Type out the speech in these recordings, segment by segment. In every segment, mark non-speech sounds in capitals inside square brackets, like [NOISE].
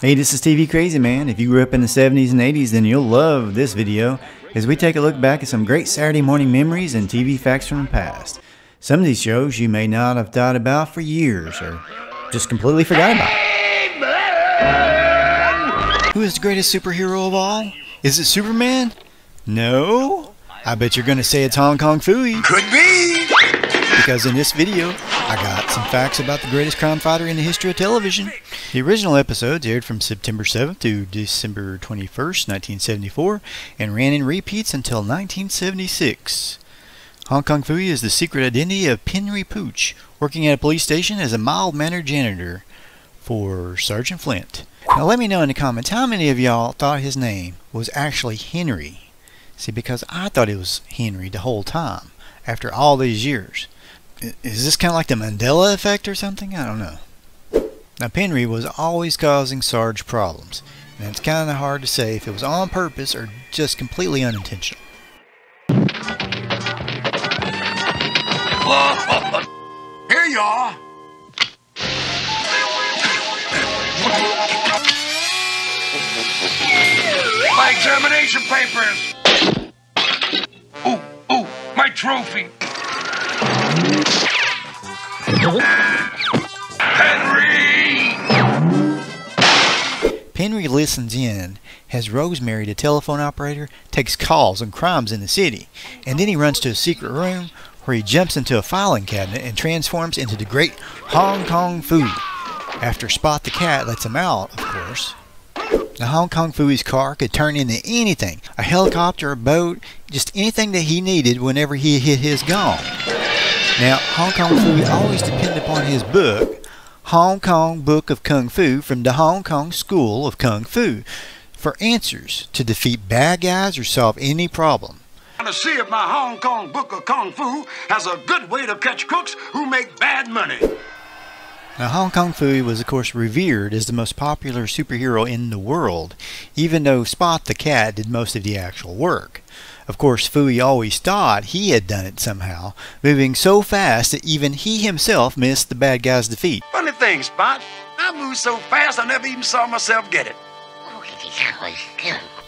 Hey, this is TV Crazy Man. If you grew up in the 70s and 80s, then you'll love this video as we take a look back at some great Saturday morning memories and TV facts from the past. Some of these shows you may not have thought about for years or just completely forgot about. Who is the greatest superhero of all? Is it Superman? No? I bet you're going to say it's Hong Kong Phooey. Could be. Because in this video, I got some facts about the greatest crime fighter in the history of television. The original episodes aired from September 7th to December 21st, 1974, and ran in repeats until 1976. Hong Kong Phooey is the secret identity of Penry Pooch, working at a police station as a mild-mannered janitor for Sergeant Flint. Now let me know in the comments how many of y'all thought his name was actually Henry. See, because I thought it was Henry the whole time, after all these years. Is this kind of like the Mandela effect or something? I don't know. Now, Penry was always causing Sarge problems, and it's kind of hard to say if it was on purpose or just completely unintentional. [LAUGHS] Here you are. My examination papers. Ooh, ooh, my trophy. Henry! Penry listens in, has Rosemary, the telephone operator, takes calls on crimes in the city, and then he runs to a secret room where he jumps into a filing cabinet and transforms into the great Hong Kong Phooey. After Spot the cat lets him out, of course. The Hong Kong Phooey's car could turn into anything a helicopter, a boat, just anything that he needed whenever he hit his gong. Now, Hong Kong Phooey always depended upon his book, Hong Kong Book of Kung Fu from the Hong Kong School of Kung Fu, for answers to defeat bad guys or solve any problem. To see if my Hong Kong Book of Kung Fu has a good way to catch crooks who make bad money. Now, Hong Kong Phooey was, of course, revered as the most popular superhero in the world, even though Spot the Cat did most of the actual work. Of course, Phooey always thought he had done it somehow, moving so fast that even he himself missed the bad guy's defeat. Funny thing, Spot. I moved so fast I never even saw myself get it.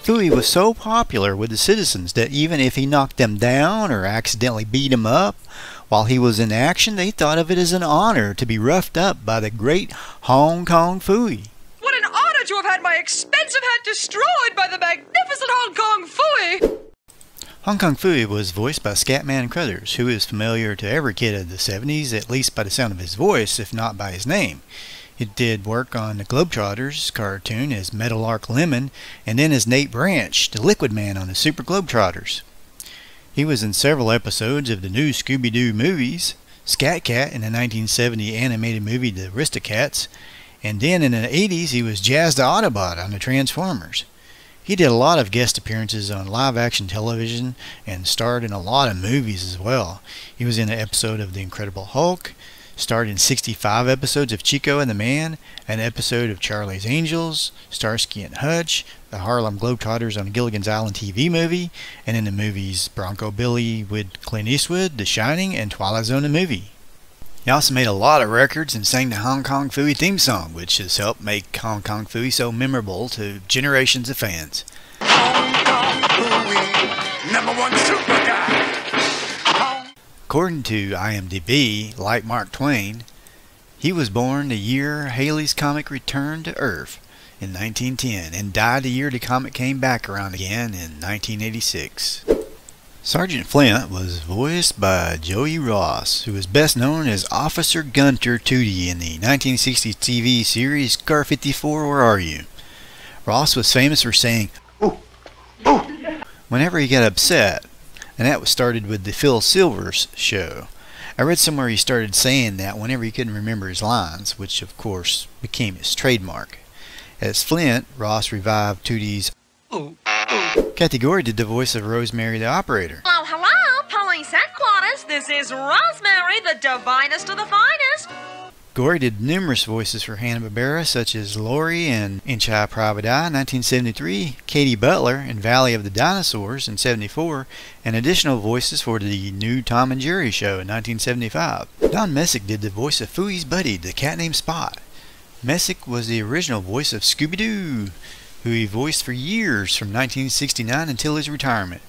Phooey was so popular with the citizens that even if he knocked them down or accidentally beat them up, while he was in action, they thought of it as an honor to be roughed up by the great Hong Kong Phooey. What an honor to have had my expensive hat destroyed by the magnificent Hong Kong Phooey! Hong Kong Phooey was voiced by Scatman Crothers, who is familiar to every kid of the 70s, at least by the sound of his voice, if not by his name. He did work on the Globetrotters cartoon as Meadowlark Lemon, and then as Nate Branch, the Liquid Man on the Super Globetrotters. He was in several episodes of the new Scooby-Doo movies, Scat Cat in the 1970 animated movie The Aristocats, and then in the 80s he was Jazz the Autobot on the Transformers. He did a lot of guest appearances on live action television and starred in a lot of movies as well. He was in an episode of The Incredible Hulk, starred in 65 episodes of Chico and the Man, an episode of Charlie's Angels, Starsky and Hutch, the Harlem Globetrotters on Gilligan's Island TV movie, and in the movies Bronco Billy with Clint Eastwood, The Shining, and Twilight Zone the movie. He also made a lot of records and sang the Hong Kong Phooey theme song, which has helped make Hong Kong Phooey so memorable to generations of fans. Hong Kong Phooey, number one super. According to IMDb, like Mark Twain, he was born the year Halley's Comet returned to Earth in 1910 and died the year the comet came back around again in 1986. Sergeant Flint was voiced by Joey Ross, who is best known as Officer Gunther Toody in the 1960s TV series Car 54 Where Are You? Ross was famous for saying, Ooh, ooh. whenever he got upset, and that was started with the Phil Silvers show. I read somewhere he started saying that whenever he couldn't remember his lines, which of course became his trademark. As Flint, Ross revived Toody's Ooh, Kathi Gori did the voice of Rosemary the operator. Oh, hello, police headquarters. This is Rosemary, the divinest of the finest. Gori did numerous voices for Hanna-Barbera, such as Lori in Inch High Private Eye 1973, Katie Butler in Valley of the Dinosaurs in 74, and additional voices for the new Tom and Jerry show in 1975. Don Messick did the voice of Phooey's buddy, the cat named Spot. Messick was the original voice of Scooby-Doo, who he voiced for years from 1969 until his retirement.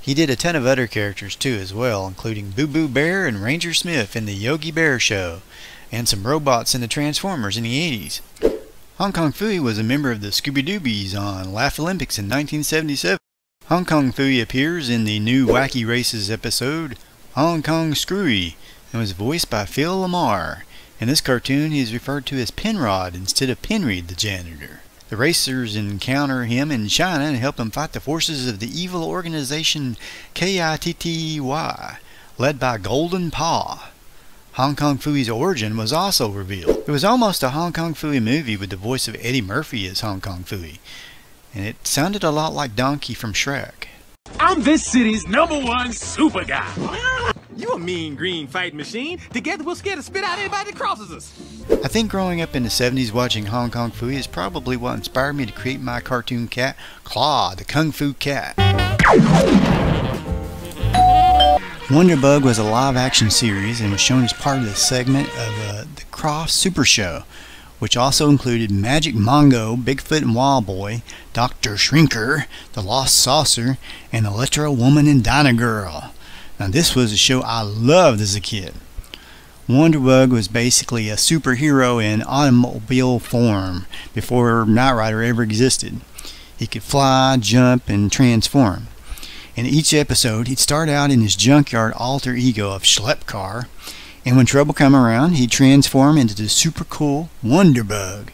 He did a ton of other characters too as well, including Boo Boo Bear and Ranger Smith in the Yogi Bear Show, and some robots in the Transformers in the 80s. Hong Kong Phooey was a member of the Scooby-Doobies on Laugh Olympics in 1977. Hong Kong Phooey appears in the new Wacky Races episode, Hong Kong Screwy, and was voiced by Phil LaMarr. In this cartoon, he is referred to as Penrod instead of Penry the janitor. The racers encounter him in China and help him fight the forces of the evil organization KITTY, led by Golden Paw. Hong Kong Phooey's origin was also revealed. It was almost a Hong Kong Phooey movie with the voice of Eddie Murphy as Hong Kong Phooey, and it sounded a lot like Donkey from Shrek. I'm this city's number one super guy. [LAUGHS] You a mean green fighting machine. Together we'll scare the spit out anybody that crosses us. I think growing up in the 70s watching Hong Kong Phooey is probably what inspired me to create my cartoon cat, Claw, the Kung Fu Cat. Wonderbug was a live action series and was shown as part of the segment of uh, the Krofft Super Show, which also included Magic Mongo, Bigfoot and Wild Boy, Dr. Shrinker, The Lost Saucer, and Electra Woman and Dyna Girl. Now, this was a show I loved as a kid. Wonderbug was basically a superhero in automobile form before Knight Rider ever existed. He could fly, jump, and transform. In each episode, he'd start out in his junkyard alter ego of Schleppcar, and when trouble come around, he'd transform into the super cool Wonderbug.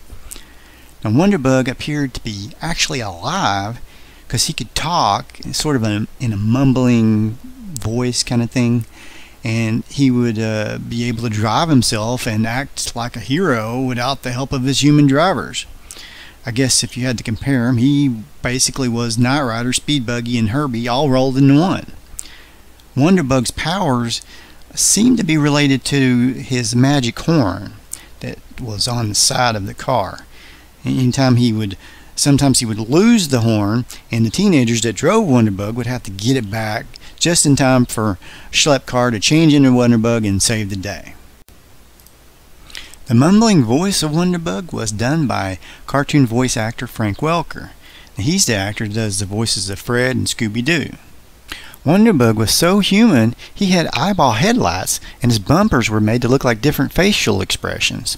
Now, Wonderbug appeared to be actually alive because he could talk, sort of a, in a mumbling voice kind of thing, and he would uh, be able to drive himself and act like a hero without the help of his human drivers. I guess if you had to compare him, he basically was Knight Rider, Speed Buggy, and Herbie all rolled into one. Wonderbug's powers seemed to be related to his magic horn that was on the side of the car. Anytime he would, sometimes he would lose the horn, and the teenagers that drove Wonderbug would have to get it back just in time for Schleppcar to change into Wonderbug and save the day. The mumbling voice of Wonderbug was done by cartoon voice actor Frank Welker. He's the actor that does the voices of Fred and Scooby-Doo. Wonderbug was so human, he had eyeball headlights, and his bumpers were made to look like different facial expressions.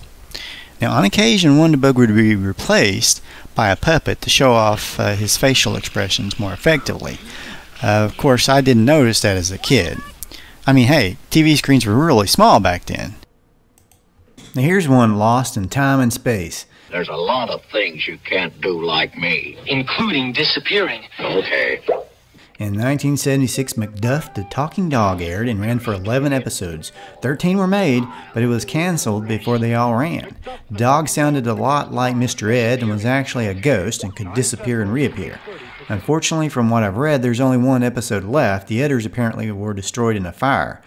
Now, on occasion, Wonderbug would be replaced by a puppet to show off uh, his facial expressions more effectively. Uh, of course, I didn't notice that as a kid. I mean, hey, TV screens were really small back then. Now here's one lost in time and space. There's a lot of things you can't do like me. including disappearing. Okay. In 1976, McDuff the Talking Dog aired and ran for 11 episodes. 13 were made, but it was canceled before they all ran. Dog sounded a lot like Mr. Ed and was actually a ghost and could disappear and reappear. Unfortunately, from what I've read, there's only one episode left. The others apparently were destroyed in a fire.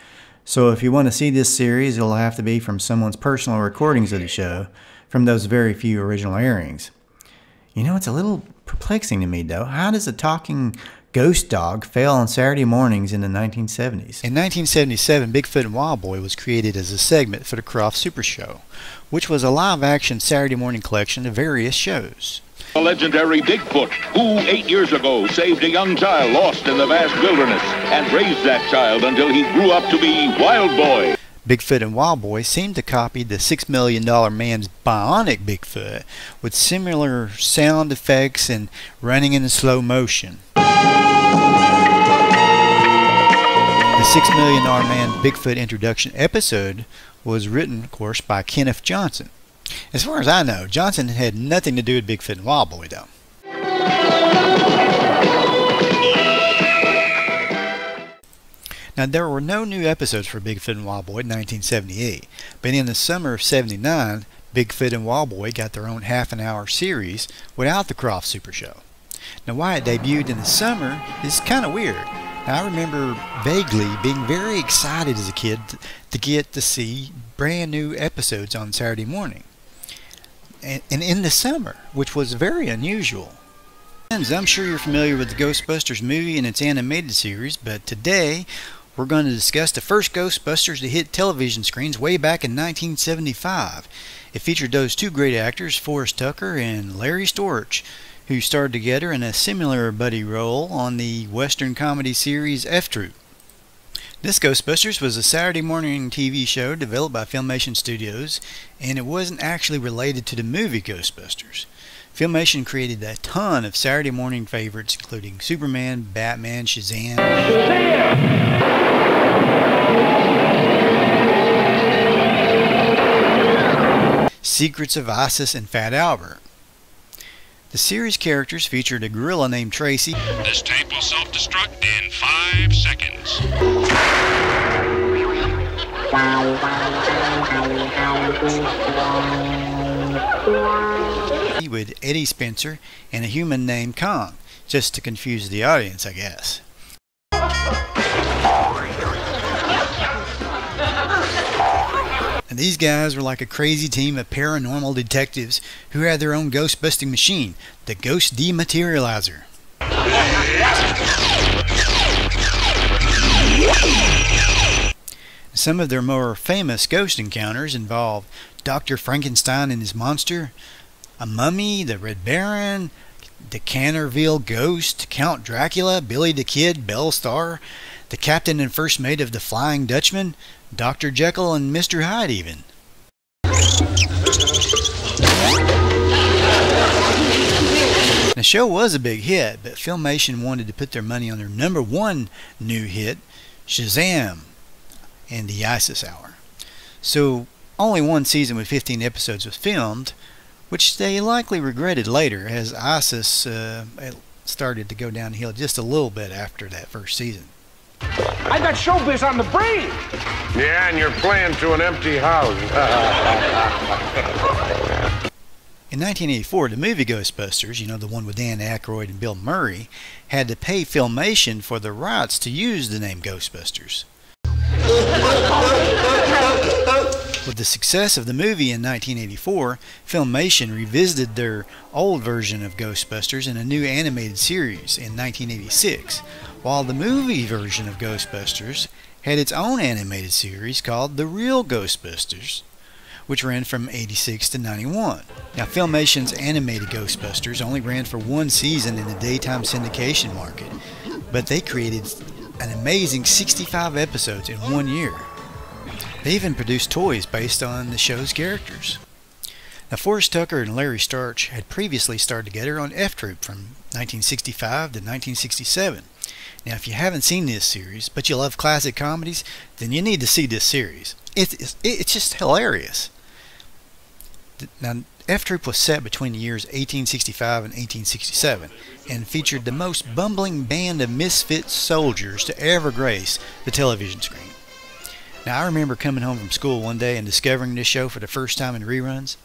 So if you want to see this series, it'll have to be from someone's personal recordings of the show, from those very few original airings. You know, it's a little perplexing to me, though. How does a talking ghost dog fail on Saturday mornings in the 1970s? In 1977, Bigfoot and Wild Boy was created as a segment for the Krofft Super Show, which was a live action Saturday morning collection of various shows. The legendary Bigfoot, who eight years ago saved a young child lost in the vast wilderness and raised that child until he grew up to be Wild Boy. Bigfoot and Wild Boy seemed to copy the Six Million Dollar Man's bionic Bigfoot with similar sound effects and running in slow motion. The Six Million Dollar Man Bigfoot introduction episode was written, of course, by Kenneth Johnson. As far as I know, Johnson had nothing to do with Bigfoot and Wild Boy, though. Now, there were no new episodes for Bigfoot and Wild Boy in 1978, but in the summer of 79, Bigfoot and Wild Boy got their own half an hour series without the Krofft Super Show. Now, why it debuted in the summer is kind of weird. Now, I remember vaguely being very excited as a kid to get to see brand new episodes on Saturday morning. And, in the summer, which was very unusual. Friends, I'm sure you're familiar with the Ghostbusters movie and its animated series, but today we're going to discuss the first Ghostbusters to hit television screens way back in 1975. It featured those two great actors, Forrest Tucker and Larry Storch, who starred together in a similar buddy role on the Western comedy series F Troop. This Ghostbusters was a Saturday morning TV show developed by Filmation Studios, and it wasn't actually related to the movie Ghostbusters. Filmation created a ton of Saturday morning favorites, including Superman, Batman, Shazam. Secrets of Isis and Fat Albert. The series characters featured a gorilla named Tracy. This tape will self-destruct in five seconds. with Eddie Spencer and a human named Kong, just to confuse the audience, I guess. And these guys were like a crazy team of paranormal detectives who had their own ghost busting machine, the Ghost Dematerializer. Some of their more famous ghost encounters involve Dr. Frankenstein and his monster, a mummy, the Red Baron, the Canterville Ghost, Count Dracula, Billy the Kid, Belle Starr, the captain and first mate of the Flying Dutchman, Dr. Jekyll, and Mr. Hyde, even. The show was a big hit, but Filmation wanted to put their money on their number one new hit, Shazam and the ISIS Hour. So, only one season with 15 episodes was filmed, which they likely regretted later as ISIS uh, started to go downhill just a little bit after that first season. I got showbiz on the brain. Yeah, and you're playing to an empty house. [LAUGHS] In 1984, the movie Ghostbusters, you know, the one with Dan Aykroyd and Bill Murray, had to pay Filmation for the rights to use the name Ghostbusters. With the success of the movie in 1984, Filmation revisited their old version of Ghostbusters in a new animated series in 1986, while the movie version of Ghostbusters had its own animated series called The Real Ghostbusters, which ran from 86 to 91. Now, Filmation's animated Ghostbusters only ran for one season in the daytime syndication market, but they created an amazing 65 episodes in one year. They even produced toys based on the show's characters. Now, Forrest Tucker and Larry Storch had previously starred together on F Troop from 1965 to 1967. Now, if you haven't seen this series, but you love classic comedies, then you need to see this series. It's, it's just hilarious. Now, F Troop was set between the years 1865 and 1867 and featured the most bumbling band of misfit soldiers to ever grace the television screen. Now, I remember coming home from school one day and discovering this show for the first time in reruns.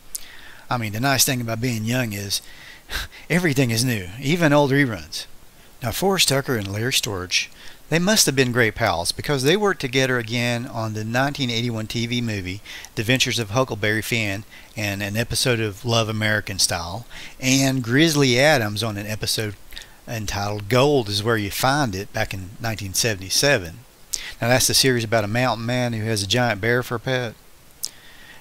I mean, the nice thing about being young is [LAUGHS] everything is new, even old reruns. Now, Forrest Tucker and Larry Storch, they must have been great pals because they worked together again on the 1981 TV movie The Adventures of Huckleberry Finn and an episode of Love American Style, and Grizzly Adams on an episode entitled Gold is Where You Find It back in 1977. Now that's the series about a mountain man who has a giant bear for a pet.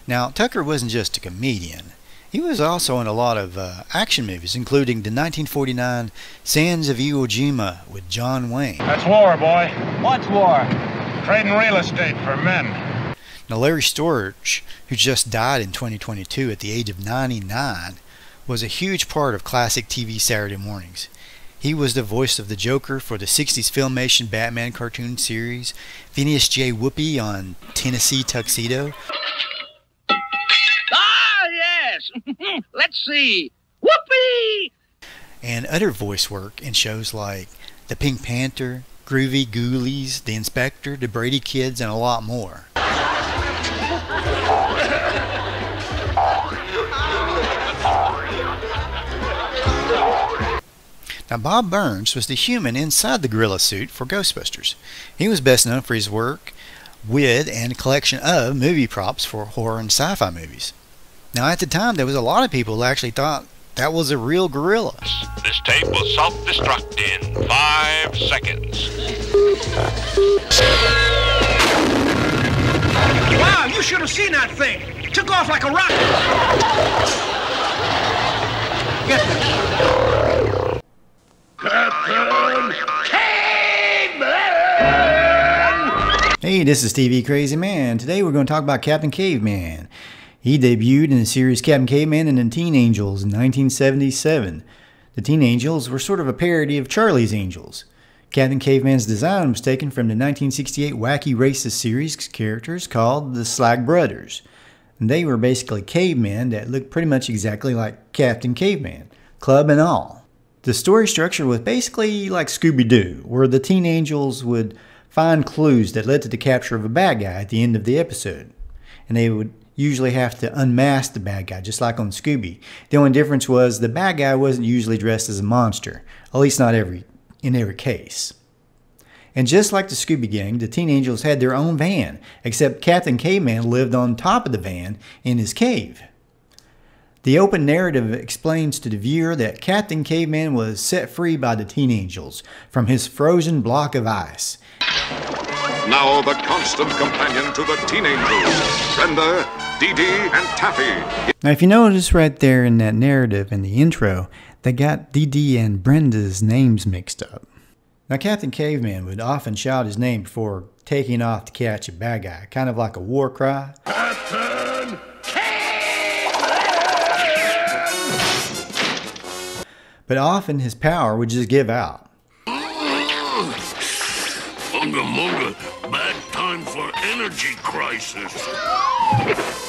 Now Tucker wasn't just a comedian. He was also in a lot of uh, action movies, including the 1949 Sands of Iwo Jima with John Wayne. That's war, boy. What's war? Trading real estate for men. Now Larry Storch, who just died in 2022 at the age of 99, was a huge part of classic TV Saturday mornings. He was the voice of the Joker for the 60s Filmation Batman cartoon series, Phineas J. Whoopee on Tennessee Tuxedo. Yes! Mm-hmm. Let's see. Whoopee! And other voice work in shows like The Pink Panther, Groovie Goolies, The Inspector, The Brady Kids, and a lot more. Now, Bob Burns was the human inside the gorilla suit for Ghostbusters. He was best known for his work with and collection of movie props for horror and sci fi movies. Now, at the time, there was a lot of people who actually thought That was a real gorilla. This tape will self-destruct in five seconds. Wow, you should have seen that thing. It took off like a rocket. Get this. Captain Caveman! Hey, this is TV Crazy Man. Today we're going to talk about Captain Caveman. He debuted in the series Captain Caveman and the Teen Angels in 1977. The Teen Angels were sort of a parody of Charlie's Angels. Captain Caveman's design was taken from the 1968 Wacky Races series characters called the Slag Brothers. They were basically cavemen that looked pretty much exactly like Captain Caveman, club and all. The story structure was basically like Scooby Doo, where the Teen Angels would find clues that led to the capture of a bad guy at the end of the episode. And they would usually have to unmask the bad guy, just like on Scooby. The only difference was the bad guy wasn't usually dressed as a monster, at least not every in every case. And just like the Scooby Gang, the Teen Angels had their own van, except Captain Caveman lived on top of the van in his cave. The open narrative explains to the viewer that Captain Caveman was set free by the Teen Angels from his frozen block of ice. Now the constant companion to the Teen Angels, Brenda, Dee Dee, and Taffy. Now, if you notice right there in that narrative in the intro, they got Dee Dee and Brenda's names mixed up. Now, Captain Caveman would often shout his name before taking off to catch a bad guy, kind of like a war cry. Captain But often his power would just give out. Munga Munga, bad time for energy crisis.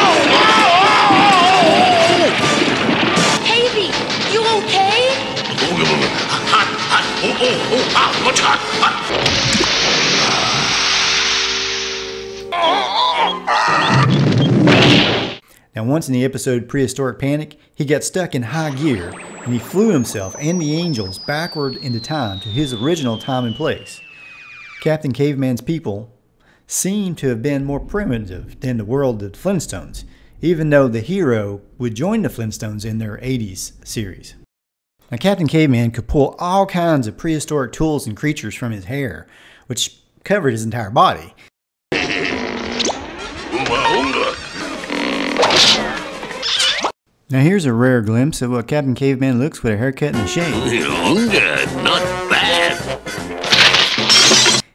Now, once in the episode Prehistoric Panic, he got stuck in high gear and he flew himself and the angels backward into time to his original time and place. Captain Caveman's people seem to have been more primitive than the world of the Flintstones, even though the hero would join the Flintstones in their 80s series. Now, Captain Caveman could pull all kinds of prehistoric tools and creatures from his hair, which covered his entire body. Now here's a rare glimpse of what Captain Caveman looks with a haircut and a shave. not bad.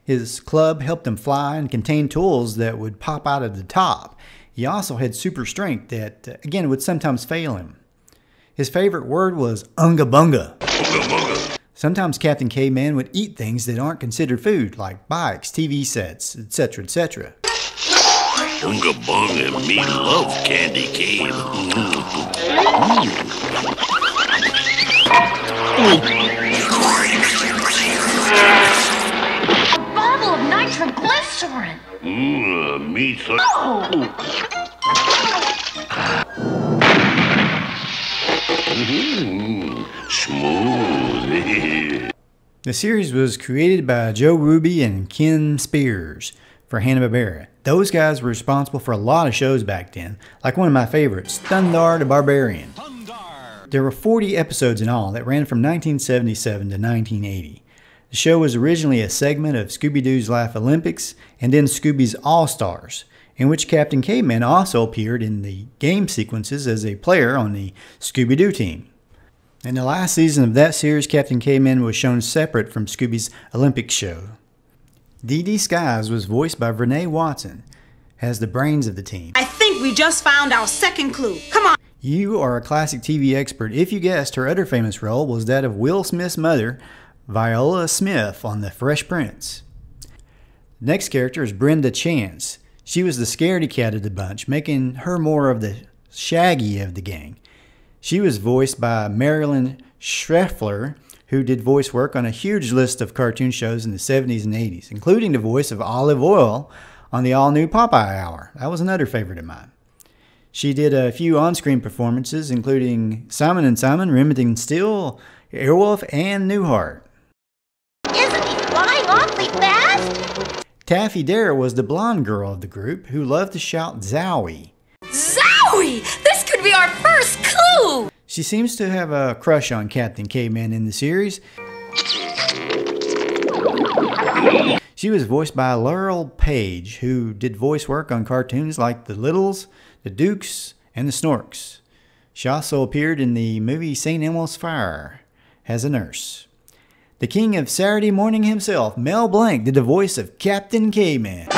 His club helped him fly and contained tools that would pop out of the top. He also had super strength that, uh, again, would sometimes fail him. His favorite word was unga bunga. Sometimes Captain Caveman would eat things that aren't considered food, like bikes, TV sets, etc., etc. Unga Bunga and me love candy cane. A bottle of nitroglycerin. Mmm, me so. Mm, smooth. The series was created by Joe Ruby and Ken Spears for Hanna-Barbera. Those guys were responsible for a lot of shows back then, like one of my favorites, Thundarr the Barbarian. There were 40 episodes in all that ran from 1977 to 1980. The show was originally a segment of Scooby-Doo's Laugh Olympics and then Scooby's All-Stars, in which Captain Caveman also appeared in the game sequences as a player on the Scooby-Doo team. In the last season of that series, Captain Caveman was shown separate from Scooby's Olympic show. Dee Dee Skies was voiced by Vernee Watson, as the brains of the team. I think we just found our second clue. Come on. You are a classic TV expert if you guessed her other famous role was that of Will Smith's mother, Viola Smith, on The Fresh Prince. Next character is Brenda Chance. She was the scaredy cat of the bunch, making her more of the shaggy of the gang. She was voiced by Marilyn Schreffler, who did voice work on a huge list of cartoon shows in the 70s and 80s, including the voice of Olive Oyl on the all new Popeye Hour. That was another favorite of mine. She did a few on screen performances, including Simon and Simon, Remington Steele, Airwolf, and Newhart. Taffy Dare was the blonde girl of the group who loved to shout Zowie. Zowie! This could be our first clue! She seems to have a crush on Captain Caveman in the series. She was voiced by Laurel Page, who did voice work on cartoons like The Littles, The Dukes, and The Snorks. She also appeared in the movie St. Elmo's Fire as a nurse. The king of Saturday morning himself, Mel Blanc, did the voice of Captain Caveman.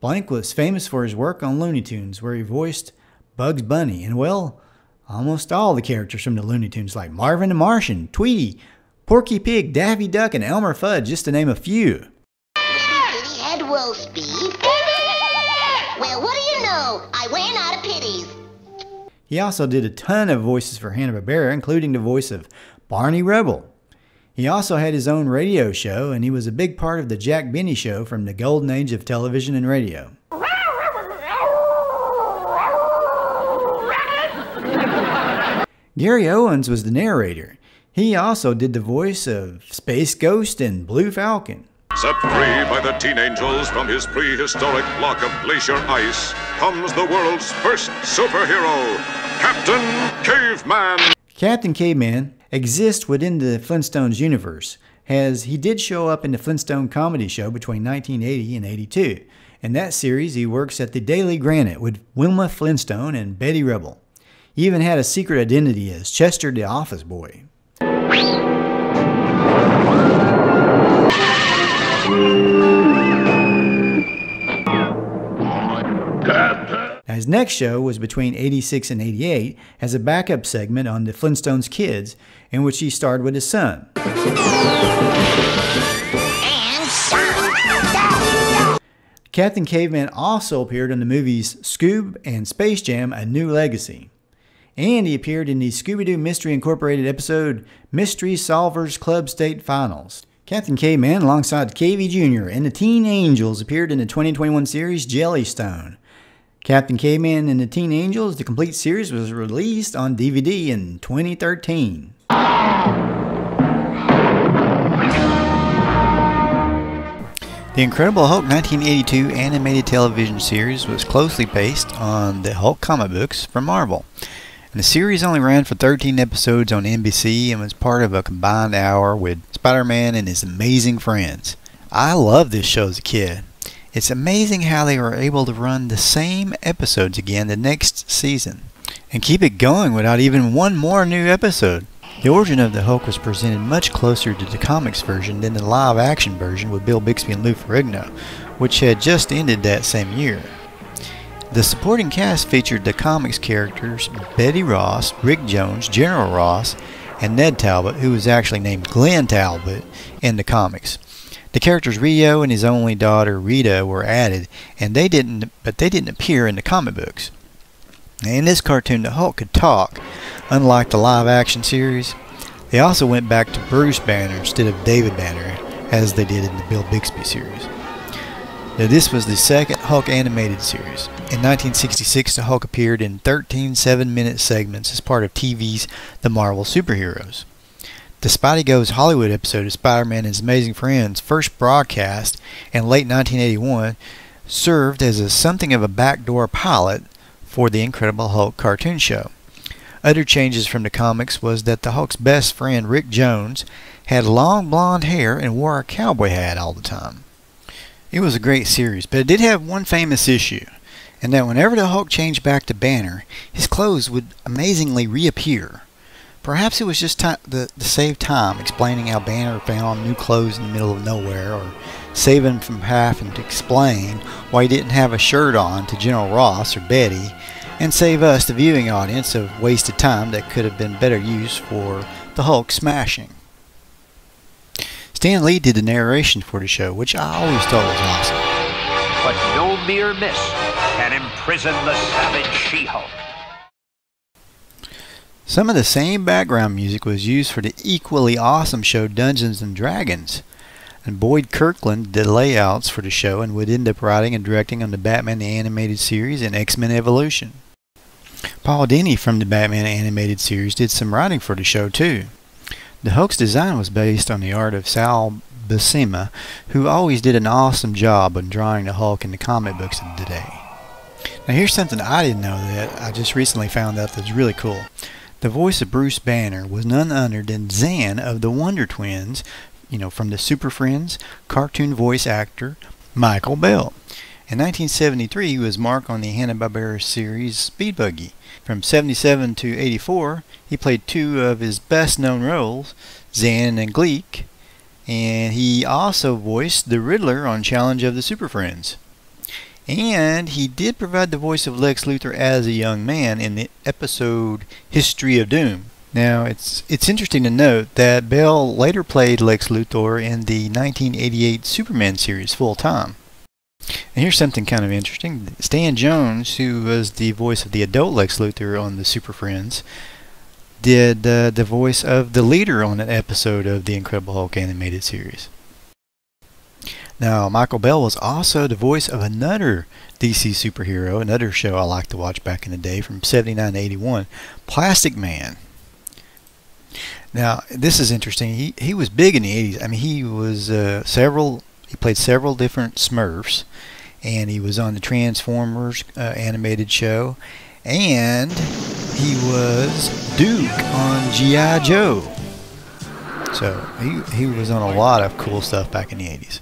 Blanc was famous for his work on Looney Tunes, where he voiced Bugs Bunny and, well, almost all the characters from the Looney Tunes, like Marvin the Martian, Tweety, Porky Pig, Daffy Duck, and Elmer Fudd, just to name a few. He had wolf speed. He also did a ton of voices for Hanna-Barbera, including the voice of Barney Rubble. He also had his own radio show, and he was a big part of the Jack Benny Show from the golden age of television and radio. Gary Owens was the narrator. He also did the voice of Space Ghost and Blue Falcon. Set free by the Teen Angels from his prehistoric block of glacier ice comes the world's first superhero, Captain Caveman. Captain Caveman exists within the Flintstones universe, as he did show up in the Flintstone comedy show between 1980 and 82. In that series, he works at the Daily Granite with Wilma Flintstone and Betty Rubble. He even had a secret identity as Chester the Office Boy. His next show was between 86 and 88 as a backup segment on the Flintstones Kids, in which he starred with his son. Captain Caveman also appeared in the movies Scoob and Space Jam A New Legacy. And he appeared in the Scooby Doo Mystery Incorporated episode Mystery Solvers Club State Finals. Captain Caveman, alongside Cavey Jr. and the Teen Angels, appeared in the 2021 series Jellystone. Captain Caveman and the Teen Angels, the complete series, was released on DVD in 2013. The Incredible Hulk 1982 animated television series was closely based on the Hulk comic books from Marvel. And the series only ran for 13 episodes on NBC and was part of a combined hour with Spider Man and his amazing friends. I loved this show as a kid. It's amazing how they were able to run the same episodes again the next season and keep it going without even one more new episode. The origin of the Hulk was presented much closer to the comics version than the live action version with Bill Bixby and Lou Ferrigno, which had just ended that same year. The supporting cast featured the comics characters Betty Ross, Rick Jones, General Ross, and Ned Talbot, who was actually named Glenn Talbot in the comics. The characters Rio and his only daughter Rita were added, and they didn't, but they didn't appear in the comic books. In this cartoon, the Hulk could talk, unlike the live-action series. They also went back to Bruce Banner instead of David Banner, as they did in the Bill Bixby series. Now, this was the second Hulk animated series. In 1966, the Hulk appeared in 13 seven-minute segments as part of TV's The Marvel Superheroes. The Spidey Goes Hollywood episode of Spider-Man and His Amazing Friends, first broadcast in late 1981, served as a something of a backdoor pilot for the Incredible Hulk cartoon show. Other changes from the comics was that the Hulk's best friend Rick Jones had long blonde hair and wore a cowboy hat all the time. It was a great series, but it did have one famous issue, and that whenever the Hulk changed back to Banner, his clothes would amazingly reappear. Perhaps it was just to, the, to save time explaining how Banner found new clothes in the middle of nowhere, or saving from having to explain why he didn't have a shirt on to General Ross or Betty, and save us, the viewing audience, of wasted time that could have been better used for the Hulk smashing. Stan Lee did the narration for the show, which I always thought was awesome. But no mere miss can imprison the savage She-Hulk. Some of the same background music was used for the equally awesome show Dungeons and Dragons. And Boyd Kirkland did layouts for the show and would end up writing and directing on the Batman the Animated Series and X-Men Evolution. Paul Dini from the Batman animated series did some writing for the show too. The Hulk's design was based on the art of Sal Buscema, who always did an awesome job on drawing the Hulk in the comic books of the day. Now here's something I didn't know that I just recently found out that's really cool. The voice of Bruce Banner was none other than Zan of the Wonder Twins, you know, from the Super Friends cartoon voice actor Michael Bell. In 1973, he was Mark on the Hanna-Barbera series Speed Buggy. From 77 to 84, he played two of his best-known roles, Zan and Gleek, and he also voiced the Riddler on Challenge of the Super Friends. And he did provide the voice of Lex Luthor as a young man in the episode History of Doom. Now, it's it's interesting to note that Bell later played Lex Luthor in the 1988 Superman series full time. And here's something kind of interesting. Stan Jones, who was the voice of the adult Lex Luthor on the Super Friends, did uh, the voice of the leader on an episode of the Incredible Hulk animated series. Now, Michael Bell was also the voice of another DC superhero, another show I liked to watch back in the day from 79 to 81, Plastic Man. Now, this is interesting. He he was big in the 80s. I mean, he was uh, several he played several different Smurfs, and he was on the Transformers uh, animated show, and he was Duke on G.I. Joe. So he, he was on a lot of cool stuff back in the 80s.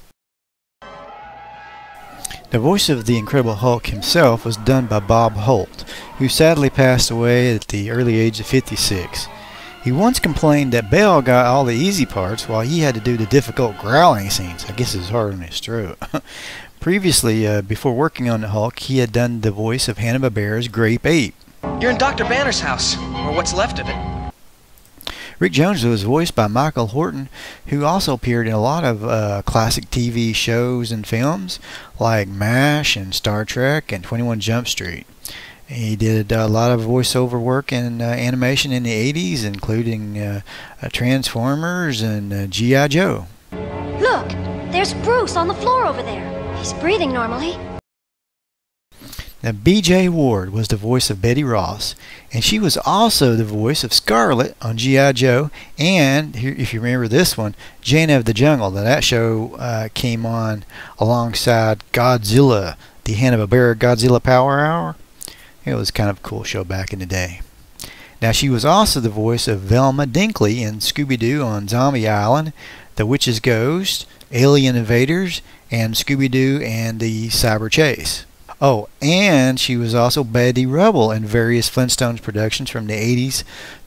The voice of the Incredible Hulk himself was done by Bob Holt, who sadly passed away at the early age of 56. He once complained that Bell got all the easy parts while he had to do the difficult growling scenes. I guess it's hard on his throat. [LAUGHS] Previously, uh, before working on the Hulk, he had done the voice of Hanna-Barbera's Grape Ape. You're in Dr. Banner's house, or what's left of it. Rick Jones was voiced by Michael Horton, who also appeared in a lot of uh, classic TV shows and films like MASH and Star Trek and 21 Jump Street. He did a lot of voiceover work and uh, animation in the 80s, including uh, uh, Transformers and uh, G.I. Joe. Look, there's Bruce on the floor over there. He's breathing normally. Now, B.J. Ward was the voice of Betty Ross, and she was also the voice of Scarlett on G.I. Joe, and if you remember this one, Jana of the Jungle. Now, that show uh, came on alongside Godzilla, the Hanna-Barbera Godzilla Power Hour. It was kind of a cool show back in the day. Now, she was also the voice of Velma Dinkley in Scooby-Doo on Zombie Island, The Witch's Ghost, Alien Invaders, and Scooby-Doo and the Cyber Chase. Oh, and she was also Betty Rubble in various Flintstones productions from the 80s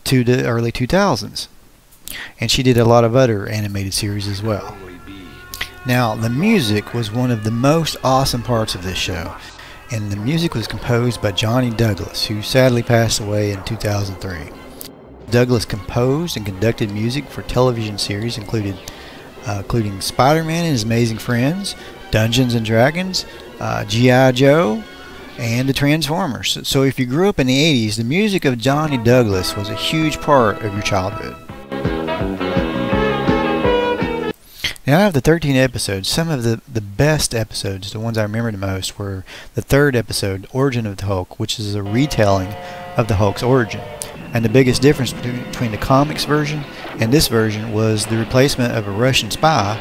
to the early 2000s. And she did a lot of other animated series as well. Now, the music was one of the most awesome parts of this show and the music was composed by Johnny Douglas, who sadly passed away in 2003. Douglas composed and conducted music for television series included, uh, including Spider-Man and His Amazing Friends, Dungeons and Dragons, uh, G.I. Joe, and the Transformers. So if you grew up in the 80s, the music of Johnny Douglas was a huge part of your childhood. Now, out of the 13 episodes, some of the, the best episodes, the ones I remember the most, were the third episode, Origin of the Hulk, which is a retelling of the Hulk's origin. And the biggest difference between, the comics version and this version was the replacement of a Russian spy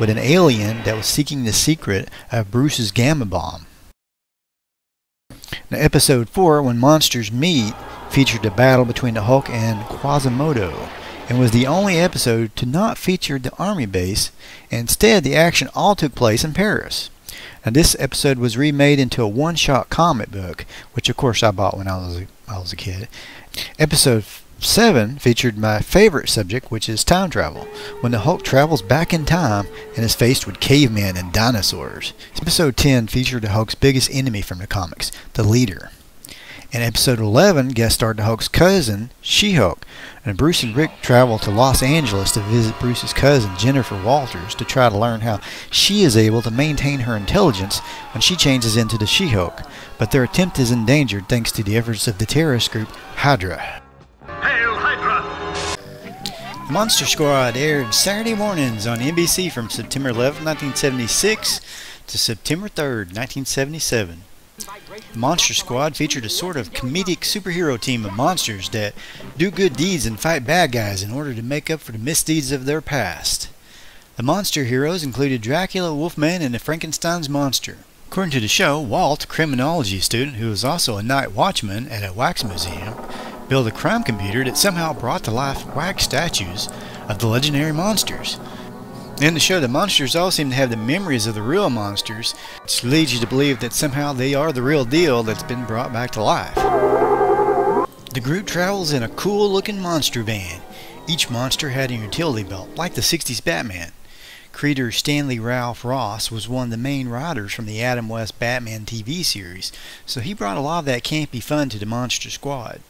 with an alien that was seeking the secret of Bruce's gamma bomb. Now, episode 4, When Monsters Meet, featured a battle between the Hulk and Quasimodo and was the only episode to not feature the army base. Instead, the action all took place in Paris. Now, this episode was remade into a one-shot comic book, which of course I bought when I was a, I was a kid. Episode 7 featured my favorite subject, which is time travel, when the Hulk travels back in time and is faced with cavemen and dinosaurs. Episode 10 featured the Hulk's biggest enemy from the comics, the Leader. In episode 11, guest starred the Hulk's cousin, She-Hulk, and Bruce and Rick travel to Los Angeles to visit Bruce's cousin, Jennifer Walters, to try to learn how she is able to maintain her intelligence when she changes into the She-Hulk. But their attempt is endangered thanks to the efforts of the terrorist group Hydra. Hail Monster Squad aired Saturday mornings on NBC from September 11, 1976 to September 3, 1977. Monster Squad featured a sort of comedic superhero team of monsters that do good deeds and fight bad guys in order to make up for the misdeeds of their past. The monster heroes included Dracula, Wolfman, and the Frankenstein's monster. According to the show, Walt, a criminology student who was also a night watchman at a wax museum, built a crime computer that somehow brought to life wax statues of the legendary monsters. In the show, the monsters all seem to have the memories of the real monsters, which leads you to believe that somehow they are the real deal that's been brought back to life. The group travels in a cool looking monster van. Each monster had a utility belt, like the 60s Batman. Creator Stanley Ralph Ross was one of the main writers from the Adam West Batman TV series, so he brought a lot of that campy fun to the Monster Squad.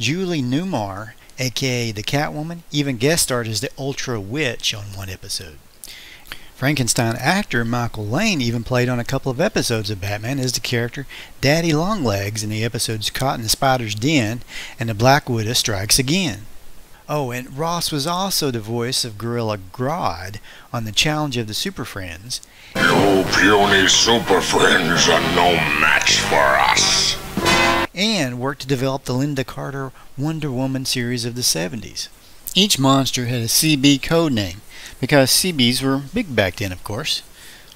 Julie Newmar, aka the Catwoman, even guest starred as the Ultra Witch on one episode. Frankenstein actor Michael Lane even played on a couple of episodes of Batman as the character Daddy Longlegs in the episodes Caught in the Spider's Den and The Black Widow Strikes Again. Oh, and Ross was also the voice of Gorilla Grodd on the Challenge of the Super Friends. You puny super friends are no match for us and worked to develop the Lynda Carter Wonder Woman series of the 70s. Each monster had a CB code name, because CBs were big back then, of course.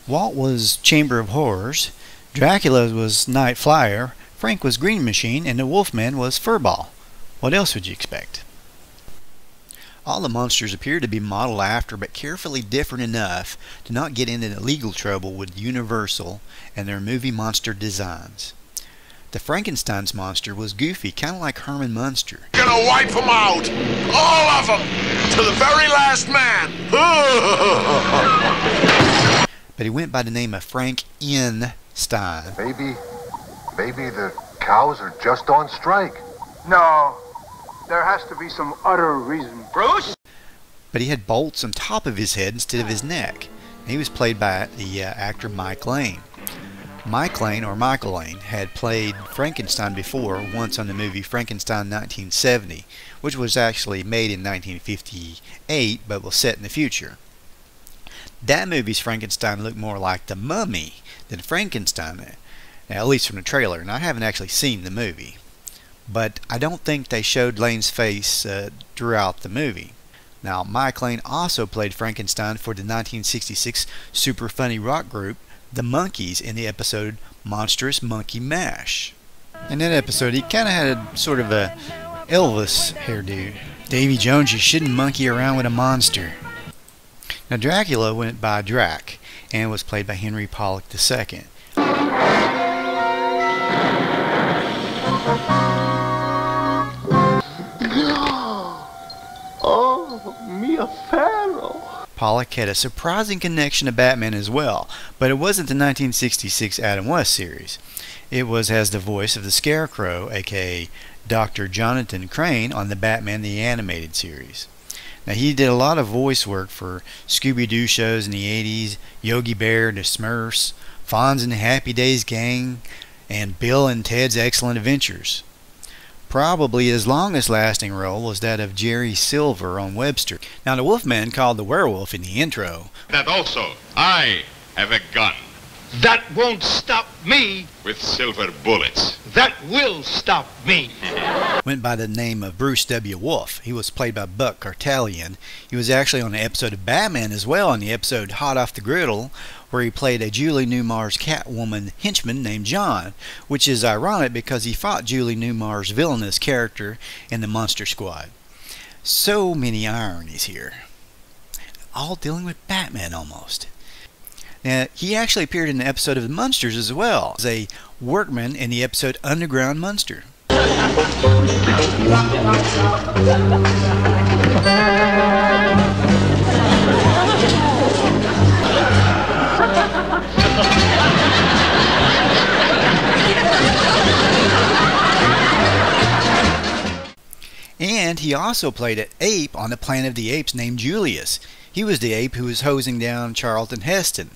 Walt was Chamber of Horrors, Dracula was Night Flyer, Frank was Green Machine, and the Wolfman was Furball. What else would you expect? All the monsters appear to be modeled after, but carefully different enough to not get into legal trouble with Universal and their movie monster designs. The Frankenstein's monster was goofy, kind of like Herman Munster. Gonna wipe them out! All of them! To the very last man! [LAUGHS] but he went by the name of Frank N. Stein. Maybe, maybe the cows are just on strike. No, there has to be some other reason. Bruce? But he had bolts on top of his head instead of his neck. He was played by the uh, actor Mike Lane. Mike Lane, or Michael Lane, had played Frankenstein before, once on the movie Frankenstein 1970, which was actually made in 1958 but was set in the future. That movie's Frankenstein looked more like the mummy than Frankenstein, at least from the trailer, and I haven't actually seen the movie. But I don't think they showed Lane's face uh, throughout the movie. Now, Mike Lane also played Frankenstein for the 1966 super funny rock group the Monkees in the episode Monstrous Monkee Mash. In that episode, he kind of had a sort of a Elvis hairdo. Davy Jones, you shouldn't monkey around with a monster. Now, Dracula went by Drac and was played by Henry Polic II. Oh, Mia Farrow. Polic had a surprising connection to Batman as well, but it wasn't the 1966 Adam West series. It was as the voice of the Scarecrow, aka Dr. Jonathan Crane, on the Batman the Animated series. Now, he did a lot of voice work for Scooby Doo shows in the 80s, Yogi Bear, The Smurfs, Fonz and the Happy Days Gang, and Bill and Ted's Excellent Adventures. Probably his longest lasting role was that of Jerry Silver on Webster. Now, the Wolfman called the werewolf in the intro. That also, I have a gun. That won't stop me. With silver bullets. That will stop me. [LAUGHS] Went by the name of Bruce W. Wolf. He was played by Buck Kartalian. He was actually on the episode of Batman as well, on the episode Hot Off the Griddle, where he played a Julie Newmar's Catwoman henchman named John, which is ironic because he fought Julie Newmar's villainous character in the Monster Squad. So many ironies here. All dealing with Batman almost. Now, he actually appeared in an episode of The Munsters as well, as a workman in the episode Underground Munster. [LAUGHS] And he also played an ape on the Planet of the Apes named Julius. He was the ape who was hosing down Charlton Heston.